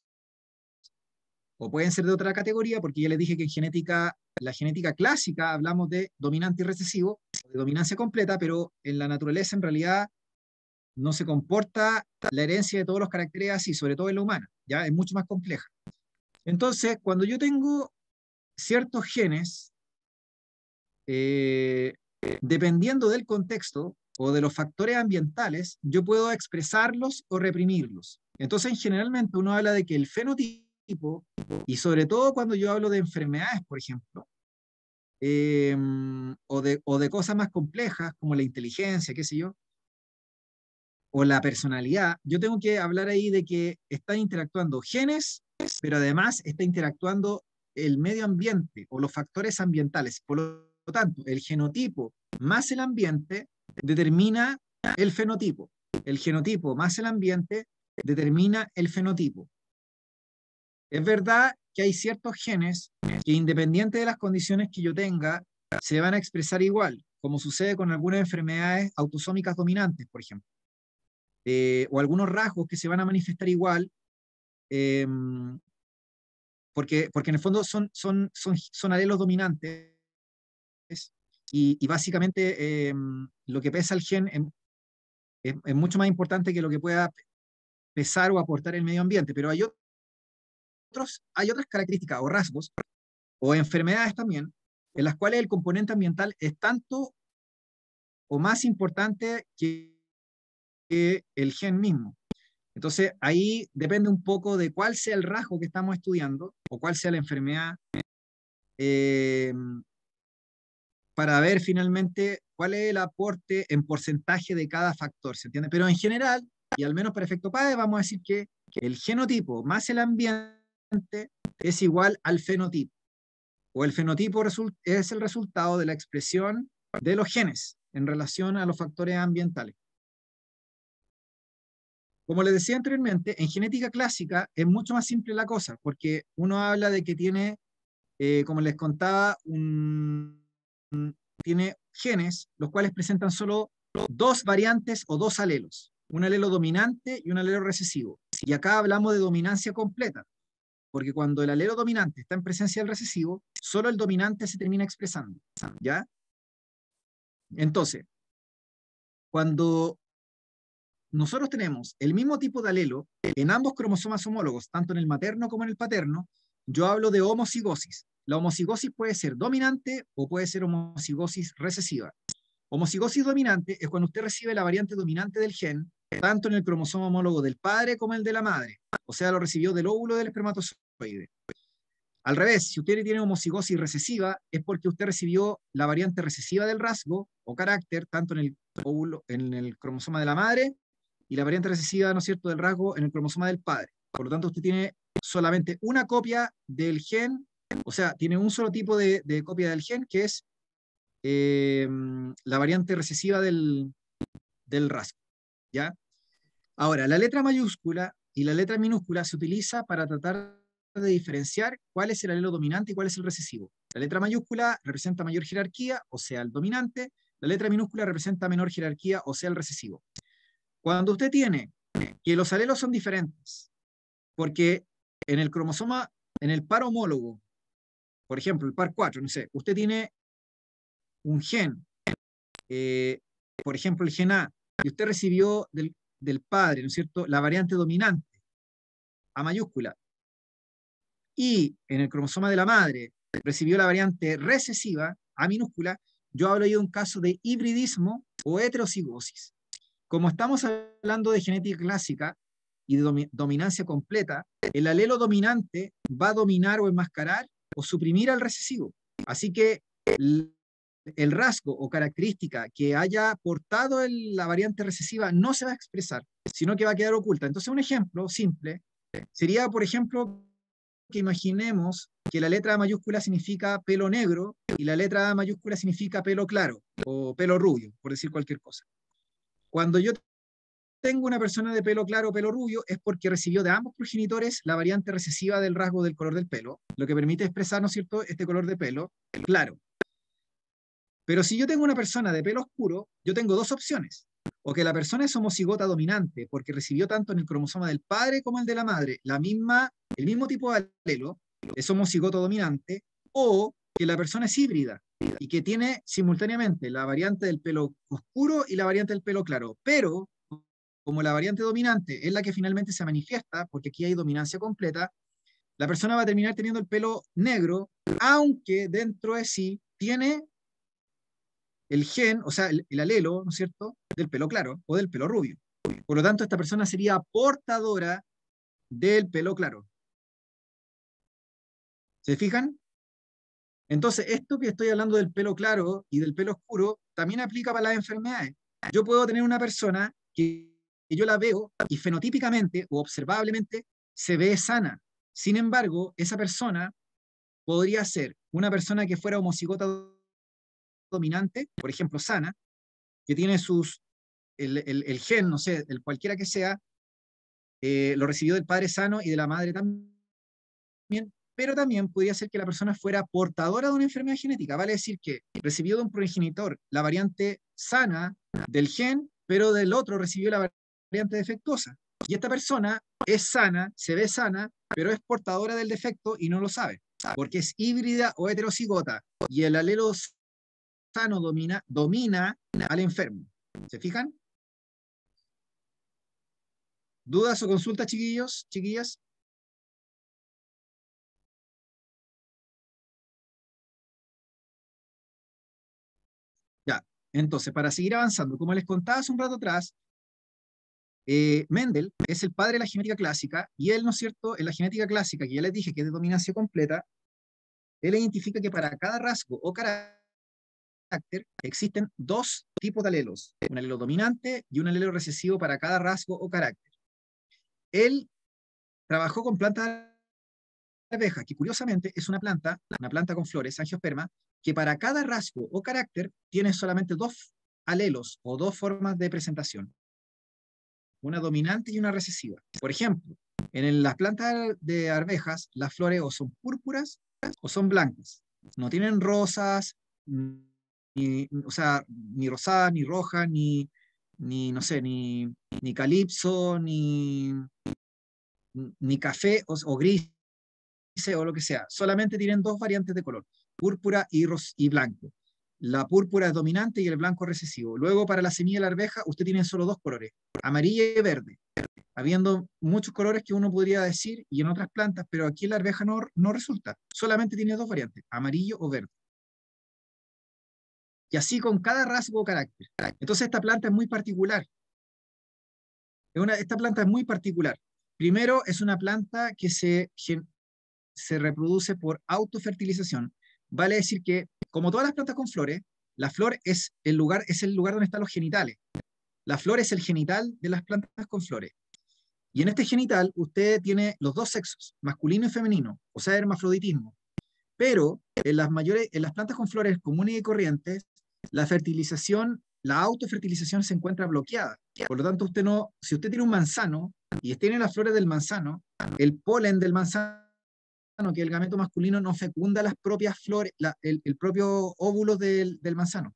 o pueden ser de otra categoría, porque ya les dije que en genética, la genética clásica hablamos de dominante y recesivo, de dominancia completa, pero en la naturaleza en realidad no se comporta la herencia de todos los caracteres así, sobre todo en la humana, ya es mucho más compleja. Entonces, cuando yo tengo ciertos genes eh, dependiendo del contexto o de los factores ambientales, yo puedo expresarlos o reprimirlos. Entonces, generalmente uno habla de que el fenotipo, y sobre todo cuando yo hablo de enfermedades, por ejemplo, em, o, de, o de cosas más complejas como la inteligencia, qué sé yo, o la personalidad, yo tengo que hablar ahí de que están interactuando genes, pero además está interactuando el medio ambiente o los factores ambientales. Por lo tanto, el genotipo más el ambiente determina el fenotipo. El genotipo más el ambiente determina el fenotipo. Es verdad que hay ciertos genes que independiente de las condiciones que yo tenga, se van a expresar igual, como sucede con algunas enfermedades autosómicas dominantes, por ejemplo. Eh, o algunos rasgos que se van a manifestar igual, em, porque, porque en el fondo son, son, son, son alelos dominantes y, y básicamente em, lo que pesa el gen es, es, mucho más importante que lo que pueda pesar o aportar el medio ambiente, pero hay otros, hay otras características o rasgos o enfermedades también en las cuales el componente ambiental es tanto o más importante que, el gen mismo. Entonces, ahí depende un poco de cuál sea el rasgo que estamos estudiando o cuál sea la enfermedad, eh, para ver finalmente cuál es el aporte en porcentaje de cada factor, ¿se entiende? Pero en general, y al menos para efecto PADE, vamos a decir que el genotipo más el ambiente es igual al fenotipo o el fenotipo es el resultado de la expresión de los genes en relación a los factores ambientales. Como les decía anteriormente, en genética clásica es mucho más simple la cosa, porque uno habla de que tiene, eh, como les contaba, tiene genes los cuales presentan solo dos variantes o dos alelos, un alelo dominante y un alelo recesivo. Y acá hablamos de dominancia completa, porque cuando el alelo dominante está en presencia del recesivo, solo el dominante se termina expresando, ¿ya? Entonces, cuando nosotros tenemos el mismo tipo de alelo en ambos cromosomas homólogos, tanto en el materno como en el paterno, yo hablo de homocigosis. La homocigosis puede ser dominante o puede ser homocigosis recesiva. Homocigosis dominante es cuando usted recibe la variante dominante del gen, tanto en el cromosoma homólogo del padre como el de la madre. O sea, lo recibió del óvulo del espermatozoide. Al revés, si usted tiene homocigosis recesiva, es porque usted recibió la variante recesiva del rasgo o carácter, tanto en el óvulo, en el cromosoma de la madre, y la variante recesiva, ¿no es cierto?, del rasgo en el cromosoma del padre. Por lo tanto, usted tiene solamente una copia del gen, o sea, tiene un solo tipo de, copia del gen, que es eh, la variante recesiva del, del rasgo. ¿ya? Ahora, la letra mayúscula y la letra minúscula se utiliza para tratar de diferenciar cuál es el alelo dominante y cuál es el recesivo. La letra mayúscula representa mayor jerarquía, o sea, el dominante. La letra minúscula representa menor jerarquía, o sea, el recesivo. Cuando usted tiene que los alelos son diferentes, porque en el cromosoma, en el par homólogo, por ejemplo, el par 4, no sé, usted tiene un gen, eh, por ejemplo, el gen A, y usted recibió del, del padre, ¿no es cierto?, la variante dominante, A mayúscula, y en el cromosoma de la madre recibió la variante recesiva, A minúscula, yo hablo de un caso de hibridismo o heterocigosis. Como estamos hablando de genética clásica y de dominancia completa, el alelo dominante va a dominar o enmascarar o suprimir al recesivo. Así que el rasgo o característica que haya portado la variante recesiva no se va a expresar, sino que va a quedar oculta. Entonces, un ejemplo simple sería, por ejemplo, que imaginemos que la letra mayúscula significa pelo negro y la letra mayúscula significa pelo claro o pelo rubio, por decir cualquier cosa. Cuando yo tengo una persona de pelo claro o pelo rubio es porque recibió de ambos progenitores la variante recesiva del rasgo del color del pelo, lo que permite expresar, ¿no es cierto?, este color de pelo claro. Pero si yo tengo una persona de pelo oscuro, yo tengo dos opciones. O que la persona es homocigota dominante porque recibió tanto en el cromosoma del padre como el de la madre la misma, el mismo tipo de alelo, es homocigoto dominante, o que la persona es híbrida y que tiene simultáneamente la variante del pelo oscuro y la variante del pelo claro. Pero como la variante dominante es la que finalmente se manifiesta, porque aquí hay dominancia completa, la persona va a terminar teniendo el pelo negro, aunque dentro de sí tiene el gen, o sea, el, alelo, ¿no es cierto?, del pelo claro o del pelo rubio. Por lo tanto, esta persona sería portadora del pelo claro. ¿Se fijan? Entonces, esto que estoy hablando del pelo claro y del pelo oscuro también aplica para las enfermedades. Yo puedo tener una persona que, yo la veo y fenotípicamente o observablemente se ve sana. Sin embargo, esa persona podría ser una persona que fuera homocigota dominante, por ejemplo, sana, que tiene sus, el, el, gen, no sé, el cualquiera que sea, eh, lo recibió del padre sano y de la madre también, pero también podría ser que la persona fuera portadora de una enfermedad genética, vale decir que recibió de un progenitor la variante sana del gen, pero del otro recibió la defectuosa. Y esta persona es sana, se ve sana, pero es portadora del defecto y no lo sabe, porque es híbrida o heterocigota, y el alelo sano domina, domina al enfermo. ¿Se fijan? ¿Dudas o consultas, chiquillos, chiquillas? Ya, entonces, para seguir avanzando, como les contaba hace un rato atrás, eh, Mendel es el padre de la genética clásica, y él, ¿no es cierto?, en la genética clásica, que ya les dije que es de dominancia completa, él identifica que para cada rasgo o carácter existen dos tipos de alelos, un alelo dominante y un alelo recesivo para cada rasgo o carácter. Él trabajó con plantas de abeja, que curiosamente es una planta, una planta con flores, angiosperma, que para cada rasgo o carácter tiene solamente dos alelos o dos formas de presentación, una dominante y una recesiva. Por ejemplo, en las plantas de arvejas, las flores o son púrpuras o son blancas. No tienen rosas, ni, o sea, ni rosada, ni roja, ni, ni no sé, ni, ni calipso, ni, ni café o, gris o lo que sea. Solamente tienen dos variantes de color, púrpura y, y blanco. La púrpura es dominante y el blanco recesivo. Luego, para la semilla de la arveja, usted tiene solo dos colores, amarillo y verde, habiendo muchos colores que uno podría decir y en otras plantas, pero aquí en la arveja no, no resulta. Solamente tiene dos variantes, amarillo o verde y así con cada rasgo o carácter. Entonces esta planta es muy particular. esta planta es muy particular. Primero, es una planta que se, se reproduce por autofertilización. Vale decir que, como todas las plantas con flores, la flor es el lugar, es el lugar donde están los genitales. La flor es el genital de las plantas con flores. Y en este genital usted tiene los dos sexos, masculino y femenino, o sea, hermafroditismo. Pero en las, mayores, en las plantas con flores comunes y corrientes, la fertilización, la autofertilización se encuentra bloqueada. Por lo tanto, usted no, si usted tiene un manzano y tiene las flores del manzano, el polen del manzano, que el gameto masculino, no fecunda las propias flores, el, propio óvulo del, del manzano,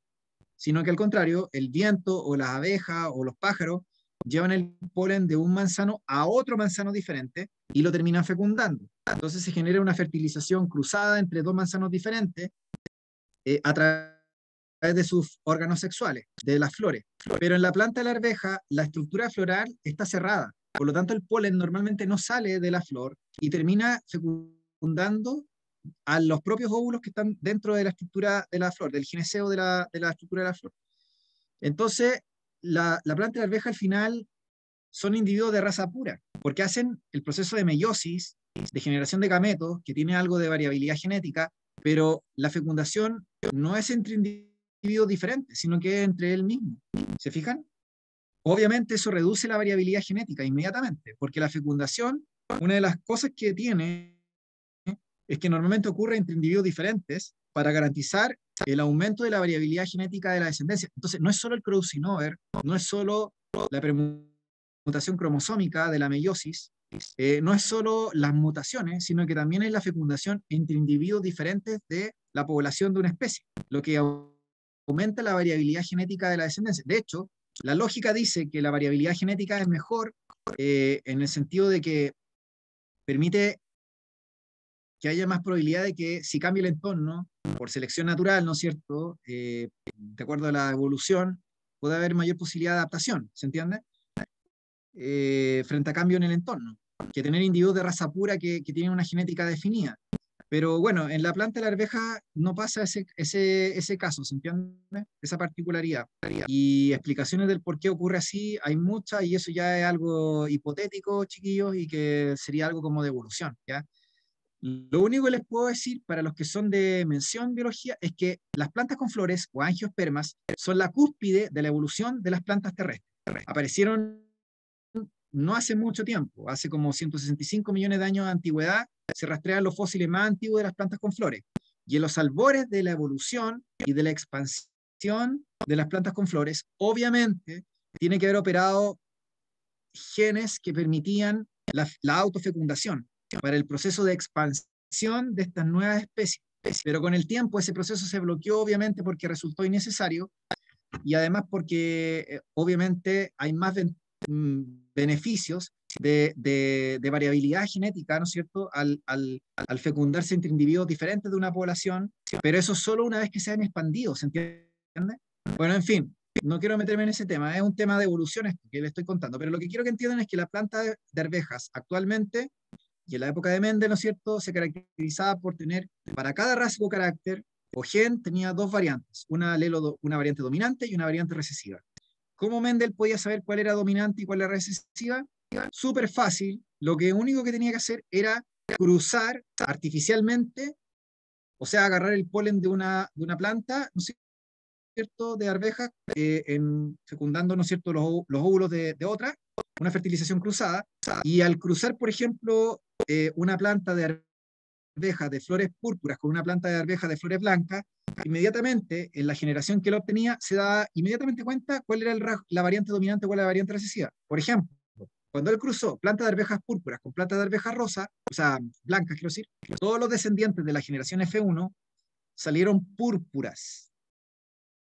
sino que al contrario, el viento o las abejas o los pájaros llevan el polen de un manzano a otro manzano diferente y lo terminan fecundando. Entonces se genera una fertilización cruzada entre dos manzanos diferentes eh, a través de sus órganos sexuales, de las flores. Pero en la planta de la arveja, la estructura floral está cerrada. Por lo tanto, el polen normalmente no sale de la flor y termina fecundando a los propios óvulos que están dentro de la estructura de la flor, del gineceo de la, de la estructura de la flor. Entonces, la, la planta de la arveja al final son individuos de raza pura, porque hacen el proceso de meiosis, de generación de gametos, que tiene algo de variabilidad genética, pero la fecundación no es entre individuos diferentes, sino que entre él mismo. ¿Se fijan? Obviamente eso reduce la variabilidad genética inmediatamente, porque la fecundación, una de las cosas que tiene es que normalmente ocurre entre individuos diferentes para garantizar el aumento de la variabilidad genética de la descendencia. Entonces, no es solo el crossing over, no es solo la permutación cromosómica de la meiosis, eh, no es solo las mutaciones, sino que también es la fecundación entre individuos diferentes de la población de una especie, lo que aumenta la variabilidad genética de la descendencia. De hecho, la lógica dice que la variabilidad genética es mejor eh, en el sentido de que permite que haya más probabilidad de que si cambia el entorno, por selección natural, ¿no es cierto? Eh, de acuerdo a la evolución, puede haber mayor posibilidad de adaptación, ¿se entiende? Eh, frente a cambio en el entorno, que tener individuos de raza pura que, que tienen una genética definida. Pero bueno, en la planta de la arveja no pasa ese, ese, ese caso, ¿se entiende? Esa particularidad. Y explicaciones del por qué ocurre así hay muchas y eso ya es algo hipotético, chiquillos, y que sería algo como de evolución, ¿ya? Lo único que les puedo decir para los que son de mención biología es que las plantas con flores o angiospermas son la cúspide de la evolución de las plantas terrestres. Aparecieron no hace mucho tiempo, hace como 165 millones de años de antigüedad, se rastrean los fósiles más antiguos de las plantas con flores. Y en los albores de la evolución y de la expansión de las plantas con flores, obviamente tiene que haber operado genes que permitían la, la autofecundación para el proceso de expansión de estas nuevas especies. Pero con el tiempo ese proceso se bloqueó obviamente porque resultó innecesario y además porque eh, obviamente hay más mm, beneficios de, de, variabilidad genética, ¿no es cierto?, al, al, al, fecundarse entre individuos diferentes de una población, pero eso solo una vez que se han expandido, ¿se entiende? Bueno, en fin, no quiero meterme en ese tema, es un tema de evolución esto que le estoy contando, pero lo que quiero que entiendan es que la planta de, de arvejas actualmente, y en la época de Mendel, ¿no es cierto?, se caracterizaba por tener para cada rasgo carácter o gen tenía dos variantes, una, alelo, una variante dominante y una variante recesiva. ¿Cómo Mendel podía saber cuál era dominante y cuál era recesiva? Súper fácil. Lo que único que tenía que hacer era cruzar artificialmente, o sea, agarrar el polen de una, de una planta, ¿no es cierto?, de arvejas, eh, en, fecundando, ¿no es cierto?, los, los óvulos de, de, otra, una fertilización cruzada, y al cruzar, por ejemplo, eh, una planta de arvejas de flores púrpuras con una planta de arvejas de flores blancas, inmediatamente en la generación que lo obtenía se da inmediatamente cuenta cuál era la variante dominante cuál era la variante recesiva. Por ejemplo, cuando él cruzó planta de arvejas púrpuras con planta de arvejas rosa, o sea, blancas quiero decir, todos los descendientes de la generación F1 salieron púrpuras.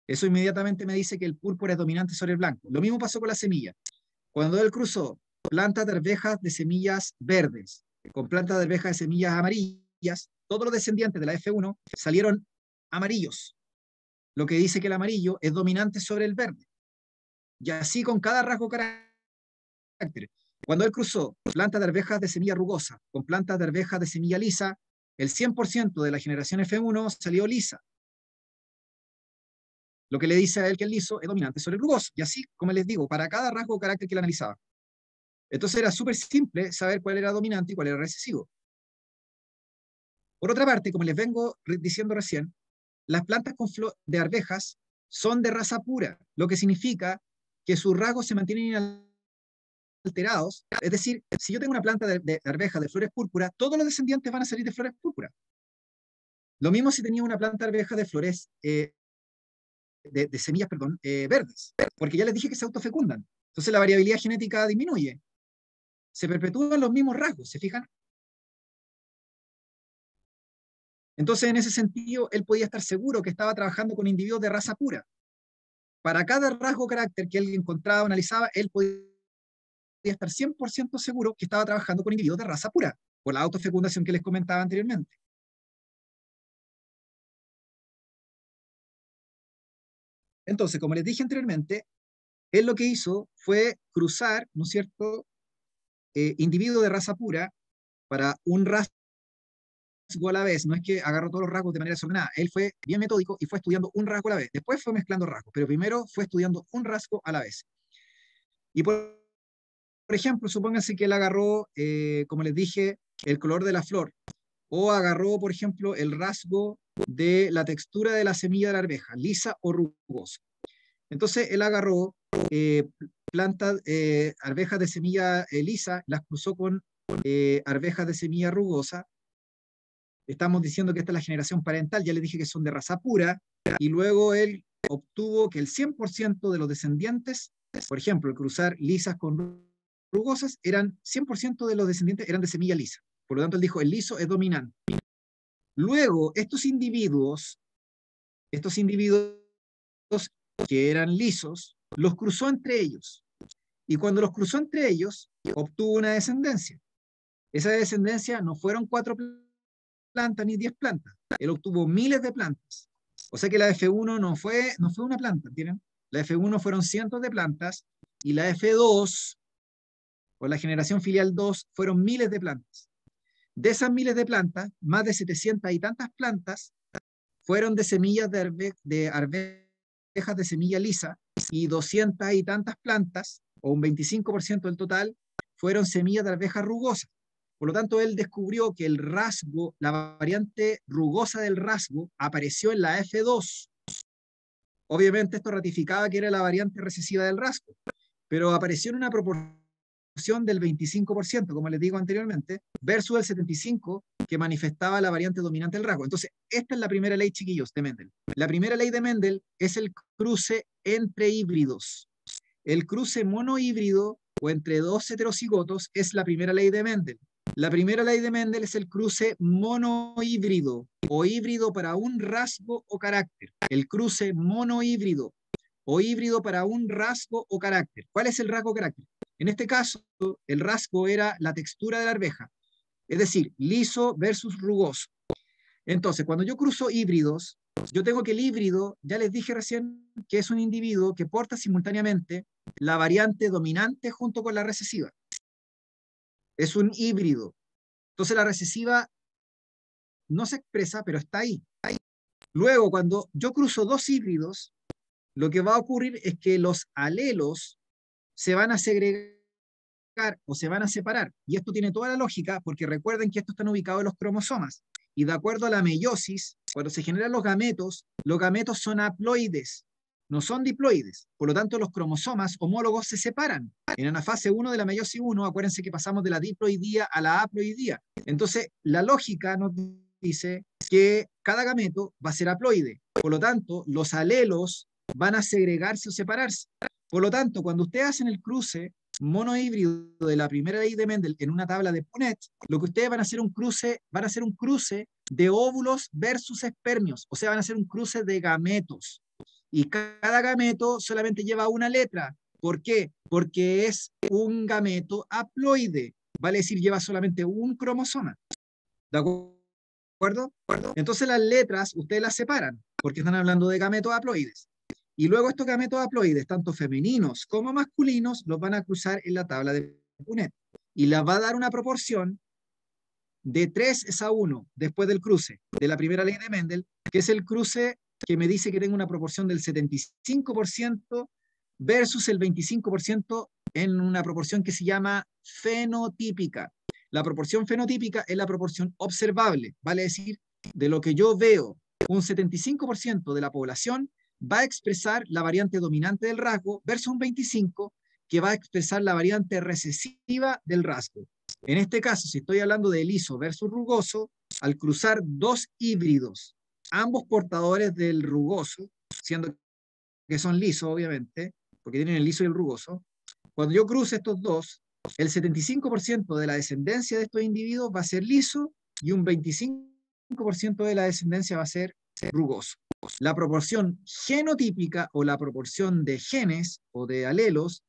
Eso inmediatamente me dice que el púrpura es dominante sobre el blanco. Lo mismo pasó con la semilla. Cuando él cruzó plantas de arvejas de semillas verdes con plantas de arvejas de semillas amarillas, todos los descendientes de la F1 salieron amarillos, lo que dice que el amarillo es dominante sobre el verde. Y así con cada rasgo carácter. Cuando él cruzó plantas de arvejas de semilla rugosa con plantas de arvejas de semilla lisa, el 100% de la generación F1 salió lisa. Lo que le dice a él que el liso es dominante sobre el rugoso. Y así, como les digo, para cada rasgo carácter que él analizaba. Entonces era súper simple saber cuál era dominante y cuál era recesivo. Por otra parte, como les vengo diciendo recién, las plantas de arvejas son de raza pura, lo que significa que sus rasgos se mantienen inalterados. Es decir, si yo tengo una planta de, arvejas de flores púrpuras, todos los descendientes van a salir de flores púrpuras. Lo mismo si tenía una planta de arvejas de flores, eh, de, semillas, perdón, eh, verdes, porque ya les dije que se autofecundan. Entonces la variabilidad genética disminuye. Se perpetúan los mismos rasgos, ¿se fijan? Entonces, en ese sentido, él podía estar seguro que estaba trabajando con individuos de raza pura. Para cada rasgo carácter que él encontraba o analizaba, él podía estar 100% seguro que estaba trabajando con individuos de raza pura, por la autofecundación que les comentaba anteriormente. Entonces, como les dije anteriormente, él lo que hizo fue cruzar, ¿no es cierto?, eh, individuos de raza pura para un rasgo a la vez, no es que agarró todos los rasgos de manera desordenada, él fue bien metódico y fue estudiando un rasgo a la vez, después fue mezclando rasgos, pero primero fue estudiando un rasgo a la vez. Y por, por ejemplo, supónganse que él agarró, eh, como les dije, el color de la flor, o agarró, por ejemplo, el rasgo de la textura de la semilla de la arveja, lisa o rugosa. Entonces, él agarró eh, plantas, eh, arvejas de semilla lisa, las cruzó con arvejas de semilla rugosa, estamos diciendo que esta es la generación parental, ya le dije que son de raza pura, y luego él obtuvo que el 100% de los descendientes, por ejemplo, el cruzar lisas con rugosas, eran 100% de los descendientes eran de semilla lisa. Por lo tanto, él dijo, el liso es dominante. Luego, estos individuos, estos individuos que eran lisos, los cruzó entre ellos. Y cuando los cruzó entre ellos, obtuvo una descendencia. Esa descendencia no fueron cuatro plantas ni 10 plantas. Él obtuvo miles de plantas. O sea que la F1 no fue, no fue una planta, ¿tienen? La F1 fueron cientos de plantas y la F2, o la generación filial 2, fueron miles de plantas. De esas miles de plantas, más de 700 y tantas plantas fueron de semillas de, de arvejas de semilla lisa y 200 y tantas plantas, o un 25% del total, fueron semillas de arvejas rugosas. Por lo tanto, él descubrió que el rasgo, la variante rugosa del rasgo, apareció en la F2. Obviamente esto ratificaba que era la variante recesiva del rasgo, pero apareció en una proporción del 25%, como les digo anteriormente, versus el 75% que manifestaba la variante dominante del rasgo. Entonces, esta es la primera ley, chiquillos, de Mendel. La primera ley de Mendel es el cruce entre híbridos. El cruce monohíbrido o entre dos heterocigotos es la primera ley de Mendel. La primera ley de Mendel es el cruce monohíbrido o híbrido para un rasgo o carácter. El cruce monohíbrido o híbrido para un rasgo o carácter. ¿Cuál es el rasgo o carácter? En este caso, el rasgo era la textura de la arveja, es decir, liso versus rugoso. Entonces, cuando yo cruzo híbridos, yo tengo que el híbrido, ya les dije recién, que es un individuo que porta simultáneamente la variante dominante junto con la recesiva. Es un híbrido. Entonces la recesiva no se expresa, pero está ahí. Luego, cuando yo cruzo dos híbridos, lo que va a ocurrir es que los alelos se van a segregar o se van a separar. Y esto tiene toda la lógica porque recuerden que estos están ubicados en los cromosomas. Y de acuerdo a la meiosis, cuando se generan los gametos, los gametos son haploides, no son diploides. Por lo tanto, los cromosomas homólogos se separan. En la fase 1 de la meiosis 1, acuérdense que pasamos de la diploidía a la haploidía. Entonces, la lógica nos dice que cada gameto va a ser haploide. Por lo tanto, los alelos van a segregarse o separarse. Por lo tanto, cuando ustedes hacen el cruce monohíbrido de la primera ley de Mendel en una tabla de Punnett, lo que ustedes van a hacer un cruce, van a hacer un cruce de óvulos versus espermios, o sea, van a hacer un cruce de gametos. Y cada gameto solamente lleva una letra. ¿Por qué? Porque es un gameto haploide, vale decir, lleva solamente un cromosoma. ¿De acuerdo? Entonces las letras ustedes las separan, porque están hablando de gametos haploides. Y luego estos gametos haploides, tanto femeninos como masculinos, los van a cruzar en la tabla de Punnett. Y la va a dar una proporción de 3 es a 1 después del cruce de la primera ley de Mendel, que es el cruce que me dice que tengo una proporción del 75% versus el 25% en una proporción que se llama fenotípica. La proporción fenotípica es la proporción observable, vale decir, de lo que yo veo, un 75% de la población va a expresar la variante dominante del rasgo versus un 25 que va a expresar la variante recesiva del rasgo. En este caso, si estoy hablando de liso versus rugoso, al cruzar dos híbridos, ambos portadores del rugoso, siendo que son lisos, obviamente, porque tienen el liso y el rugoso, cuando yo cruce estos dos, el 75% de la descendencia de estos individuos va a ser liso y un 25% de la descendencia va a ser rugoso. La proporción genotípica o la proporción de genes o de alelos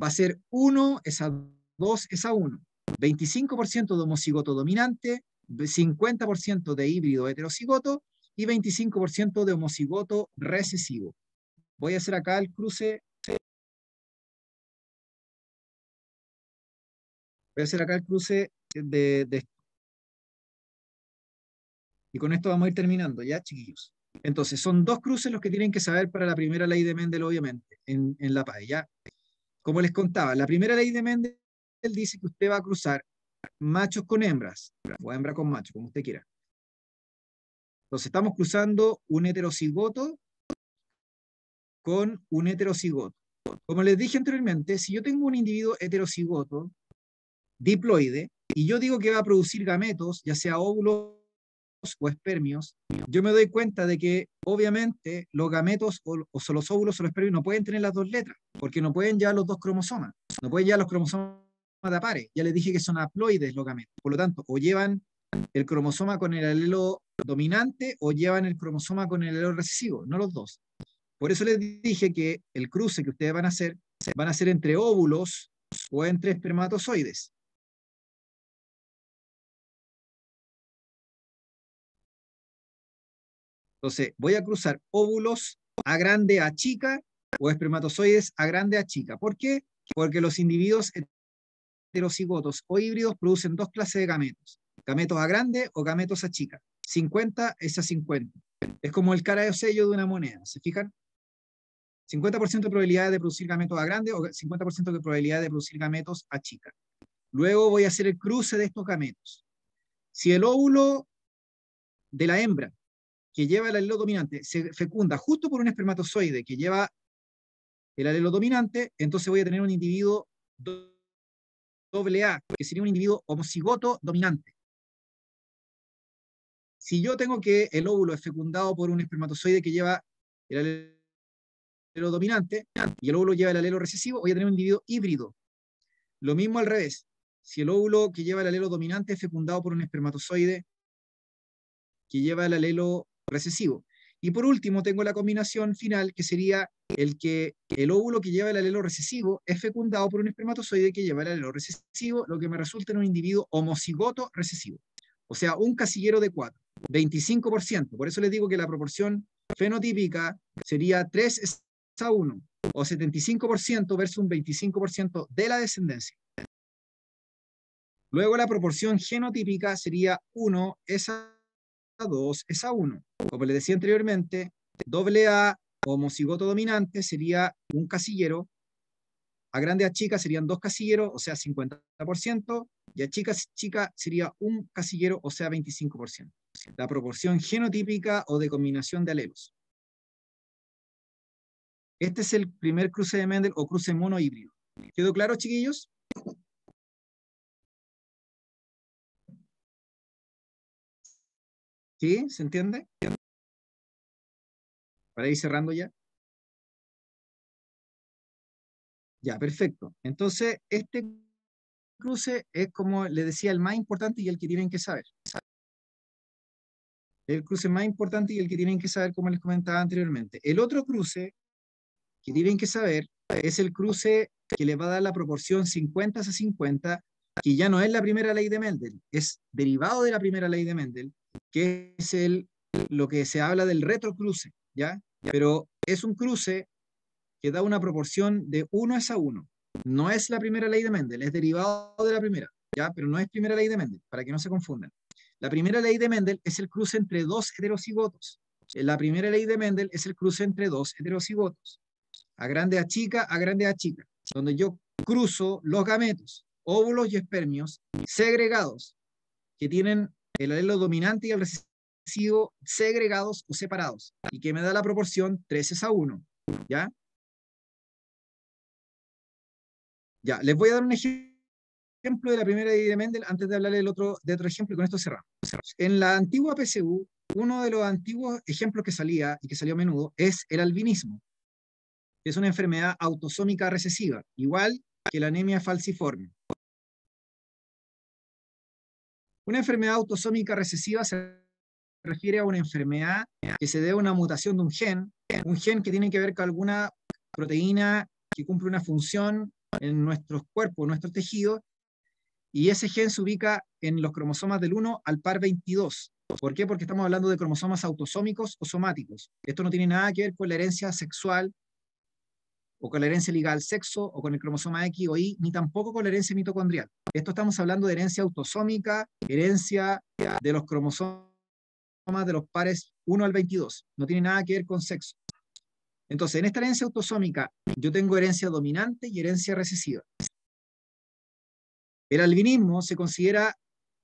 va a ser 1 es a 2 es a 1. 25% de homocigoto dominante, 50% de híbrido heterocigoto y 25% de homocigoto recesivo. Voy a hacer acá el cruce. Voy a hacer acá el cruce de, de y con esto vamos a ir terminando, ¿ya, chiquillos? Entonces, son dos cruces los que tienen que saber para la primera ley de Mendel, obviamente, en, la ¿ya? Como les contaba, la primera ley de Mendel dice que usted va a cruzar machos con hembras, o hembra con macho, como usted quiera. Entonces, estamos cruzando un heterocigoto con un heterocigoto. Como les dije anteriormente, si yo tengo un individuo heterocigoto, diploide, y yo digo que va a producir gametos, ya sea óvulos o espermios, yo me doy cuenta de que obviamente los gametos o, los óvulos o los espermios no pueden tener las dos letras, porque no pueden llevar los dos cromosomas, no pueden llevar los cromosomas de pares. Ya les dije que son haploides los gametos, por lo tanto, o llevan el cromosoma con el alelo dominante o llevan el cromosoma con el alelo recesivo, no los dos. Por eso les dije que el cruce que ustedes van a hacer van a ser entre óvulos o entre espermatozoides. Entonces, voy a cruzar óvulos a grande a chica o espermatozoides a grande a chica. ¿Por qué? Porque los individuos heterocigotos o híbridos producen dos clases de gametos. Gametos a grande o gametos a chica. 50 es a 50. Es como el cara de sello de una moneda, ¿se fijan? 50% de probabilidad de producir gametos a grande o 50% de probabilidad de producir gametos a chica. Luego voy a hacer el cruce de estos gametos. Si el óvulo de la hembra que lleva el alelo dominante se fecunda justo por un espermatozoide que lleva el alelo dominante, entonces voy a tener un individuo doble A, que sería un individuo homocigoto dominante. si yo tengo que el óvulo es fecundado por un espermatozoide que lleva el alelo dominante y el óvulo lleva el alelo recesivo, voy a tener un individuo híbrido. Lo mismo al revés. Si el óvulo que lleva el alelo dominante es fecundado por un espermatozoide que lleva el alelo recesivo. Y por último, tengo la combinación final, que sería el que el óvulo que lleva el alelo recesivo es fecundado por un espermatozoide que lleva el alelo recesivo, lo que me resulta en un individuo homocigoto recesivo. O sea, un casillero de 4, 25%. Por eso les digo que la proporción fenotípica sería 3 a 1, o 75% versus un 25% de la descendencia. Luego la proporción genotípica sería 1 es a 2 es a 1. Como les decía anteriormente, doble A homocigoto dominante sería un casillero, a grande a chica serían dos casilleros, o sea, 50%, y a chica chica sería un casillero, o sea, 25%. La proporción genotípica o de combinación de alelos. Este es el primer cruce de Mendel o cruce mono híbrido. ¿Quedó claro, chiquillos? ¿Sí? ¿Se entiende? Para ir cerrando ya. Ya, perfecto. Entonces, este cruce es como le decía, el más importante y el que tienen que saber. El cruce más importante y el que tienen que saber, como les comentaba anteriormente. El otro cruce que tienen que saber es el cruce que les va a dar la proporción 50 a 50, que ya no es la primera ley de Mendel, es derivado de la primera ley de Mendel, que es el, lo que se habla del retrocruce, ¿ya? Pero es un cruce que da una proporción de 1 es a 1. No es la primera ley de Mendel, es derivado de la primera, ¿ya? Pero no es primera ley de Mendel, para que no se confundan. La primera ley de Mendel es el cruce entre dos heterocigotos. La primera ley de Mendel es el cruce entre dos heterocigotos. A grande a chica, a grande a chica. Donde yo cruzo los gametos, óvulos y espermios segregados que tienen el alelo dominante y el recesivo segregados o separados, y que me da la proporción 3 a 1. ¿Ya? Ya, les voy a dar un ejemplo de la primera ley de Mendel antes de hablar del otro, de otro ejemplo, y con esto cerramos. En la antigua PCU, uno de los antiguos ejemplos que salía, y que salió a menudo, es el albinismo. Es una enfermedad autosómica recesiva, igual que la anemia falciforme. Una enfermedad autosómica recesiva se refiere a una enfermedad que se debe a una mutación de un gen, un gen que tiene que ver con alguna proteína que cumple una función en nuestros cuerpos, nuestros tejidos, y ese gen se ubica en los cromosomas del 1 al par 22. ¿Por qué? Porque estamos hablando de cromosomas autosómicos o somáticos. Esto no tiene nada que ver con la herencia sexual o con la herencia ligada al sexo, o con el cromosoma X o Y, ni tampoco con la herencia mitocondrial. Esto estamos hablando de herencia autosómica, herencia de los cromosomas de los pares 1 al 22. No tiene nada que ver con sexo. Entonces, en esta herencia autosómica, yo tengo herencia dominante y herencia recesiva. El albinismo se considera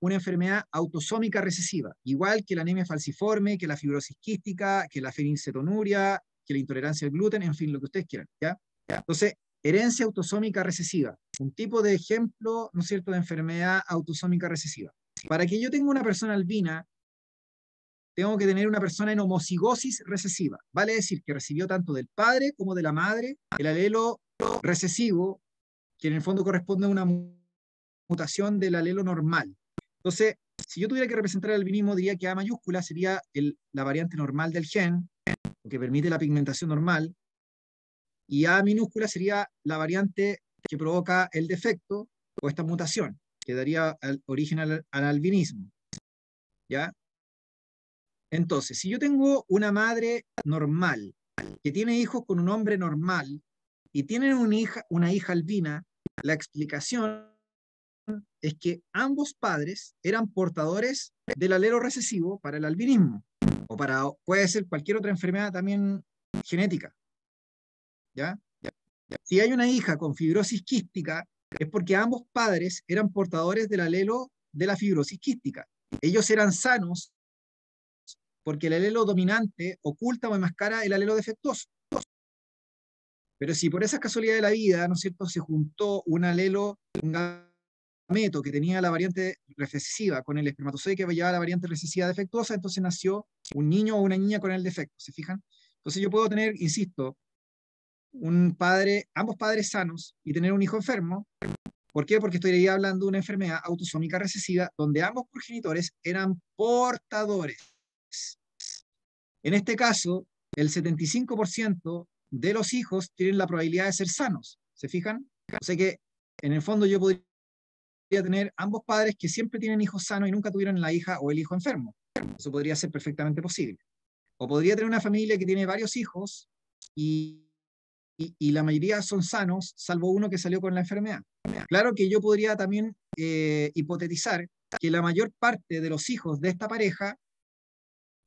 una enfermedad autosómica recesiva, igual que la anemia falciforme, que la fibrosis quística, que la fenilcetonuria, que la intolerancia al gluten, en fin, lo que ustedes quieran. ¿ya? Entonces, herencia autosómica recesiva, un tipo de ejemplo, ¿no es cierto?, de enfermedad autosómica recesiva. Para que yo tenga una persona albina, tengo que tener una persona en homocigosis recesiva. Vale decir que recibió tanto del padre como de la madre el alelo recesivo, que en el fondo corresponde a una mutación del alelo normal. Entonces, si yo tuviera que representar el albinismo, diría que A mayúscula sería la variante normal del gen, que permite la pigmentación normal, y A minúscula sería la variante que provoca el defecto o esta mutación, que daría origen al, albinismo. ¿Ya? Entonces, si yo tengo una madre normal que tiene hijos con un hombre normal y tienen una hija, una hija albina, la explicación es que ambos padres eran portadores del alelo recesivo para el albinismo, o para, puede ser cualquier otra enfermedad también genética. ¿ya? Si hay una hija con fibrosis quística, es porque ambos padres eran portadores del alelo de la fibrosis quística. Ellos eran sanos porque el alelo dominante oculta o enmascara el alelo defectuoso. Pero si por esa casualidad de la vida, ¿no es cierto?, se juntó un alelo, un gameto que tenía la variante recesiva con el espermatozoide que llevaba la variante recesiva defectuosa, entonces nació un niño o una niña con el defecto, ¿se fijan? Entonces yo puedo tener, insisto, un padre, ambos padres sanos y tener un hijo enfermo. ¿Por qué? Porque estoy hablando de una enfermedad autosómica recesiva donde ambos progenitores eran portadores. En este caso, el 75% de los hijos tienen la probabilidad de ser sanos. ¿Se fijan? O que, en el fondo, yo podría tener ambos padres que siempre tienen hijos sanos y nunca tuvieron la hija o el hijo enfermo. Eso podría ser perfectamente posible. O podría tener una familia que tiene varios hijos y, y, la mayoría son sanos, salvo uno que salió con la enfermedad. Claro que yo podría también eh, hipotetizar que la mayor parte de los hijos de esta pareja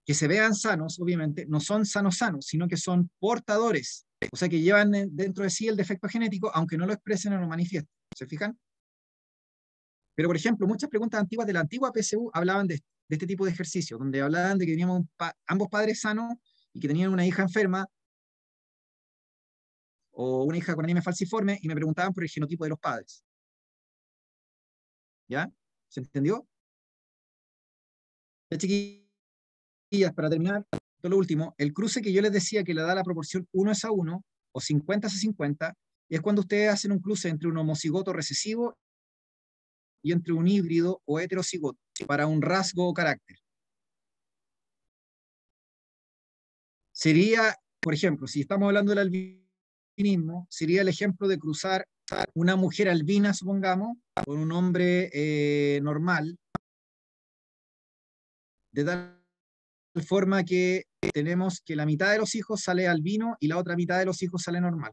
que se vean sanos, obviamente, no son sanos sanos, sino que son portadores, o sea, que llevan dentro de sí el defecto genético, aunque no lo expresen o lo manifiesten. ¿Se fijan? Pero, por ejemplo, muchas preguntas antiguas de la antigua PSU hablaban de, este tipo de ejercicio, donde hablaban de que teníamos ambos padres sanos y que tenían una hija enferma o una hija con anemia falciforme y me preguntaban por el genotipo de los padres. ¿Ya? ¿Se entendió? Ya, para terminar, lo último, el cruce que yo les decía que le da la proporción 1 es a 1 o 50 es a 50, es cuando ustedes hacen un cruce entre un homocigoto recesivo y entre un híbrido o heterocigoto para un rasgo o carácter. Sería, por ejemplo, si estamos hablando del albinismo, sería el ejemplo de cruzar una mujer albina, supongamos, con un hombre eh, normal, de tal forma que tenemos que la mitad de los hijos sale albino y la otra mitad de los hijos sale normal.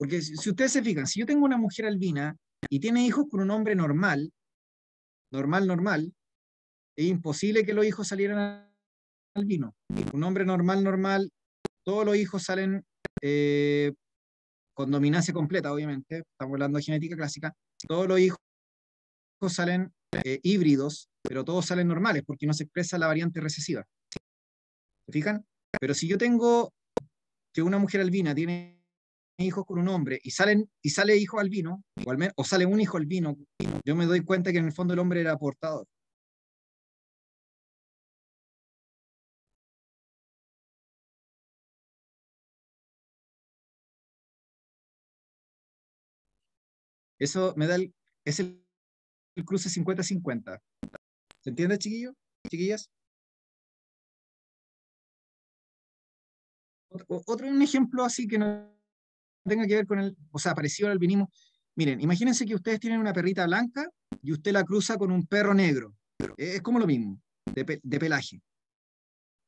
Porque si, ustedes se fijan, si yo tengo una mujer albina y tiene hijos con un hombre normal, normal, normal, es imposible que los hijos salieran albino. Un hombre normal, normal, todos los hijos salen eh, con dominancia completa, obviamente, estamos hablando de genética clásica, todos los hijos salen eh, híbridos, pero todos salen normales porque no se expresa la variante recesiva. ¿Se fijan? Pero si yo tengo que una mujer albina tiene hijos con un hombre y, salen, y sale hijo albino, o, o sale un hijo albino, yo me doy cuenta que en el fondo el hombre era portador. Eso me da el, es el el cruce 50-50. ¿Se entiende, chiquillo? ¿Chiquillas? Otro un ejemplo así que no tenga que ver con el, o sea, parecido al albinismo. Miren, imagínense que ustedes tienen una perrita blanca y usted la cruza con un perro negro. Es como lo mismo, de, de pelaje.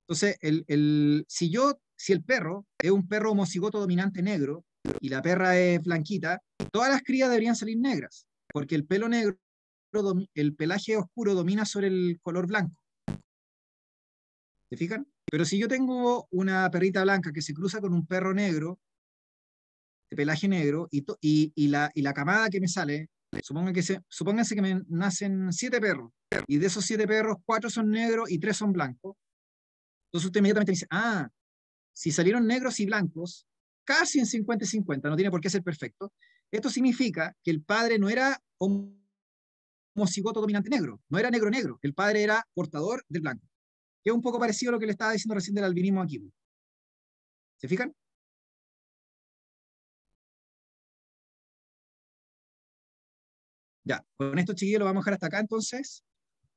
Entonces, el, el, si yo, si el perro es un perro homocigoto dominante negro y la perra es blanquita, todas las crías deberían salir negras, porque el pelo negro el pelaje oscuro domina sobre el color blanco. ¿Se fijan? Pero si yo tengo una perrita blanca que se cruza con un perro negro, de pelaje negro, y, y, la, y la camada que me sale, supongan que se, supónganse que me nacen siete perros, y de esos siete perros, cuatro son negros y tres son blancos. Entonces usted inmediatamente dice, ah, si salieron negros y blancos, casi en 50 y 50, no tiene por qué ser perfecto. Esto significa que el padre no era homocigoto dominante negro. No era negro-negro, el padre era portador del blanco. Es un poco parecido a lo que le estaba diciendo recién del albinismo aquí. ¿Se fijan? Ya, con esto chiquillos lo vamos a dejar hasta acá entonces.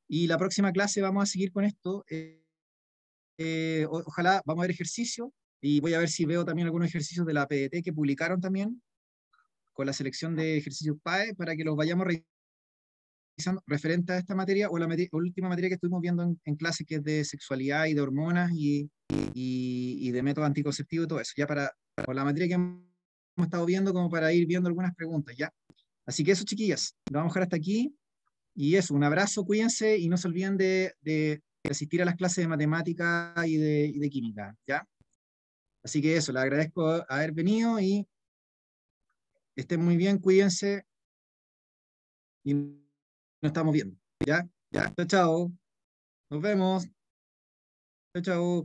Y la próxima clase vamos a seguir con esto. Eh, eh, ojalá vamos a ver ejercicio y voy a ver si veo también algunos ejercicios de la PDT que publicaron también con la selección de ejercicios PAE para que los vayamos referente a esta materia o la última materia que estuvimos viendo en, clase, que es de sexualidad y de hormonas y, y, de método anticonceptivo y todo eso, ya para, la materia que hemos estado viendo, como para ir viendo algunas preguntas, ¿ya? Así que eso, chiquillas, lo vamos a dejar hasta aquí. Y eso, un abrazo, cuídense y no se olviden de, de asistir a las clases de matemática y de, química, ¿ya? Así que eso, les agradezco haber venido y estén muy bien, cuídense. Y nos estamos viendo. ¿Ya? Ya. Chao, chao. Nos vemos. Chao, chao.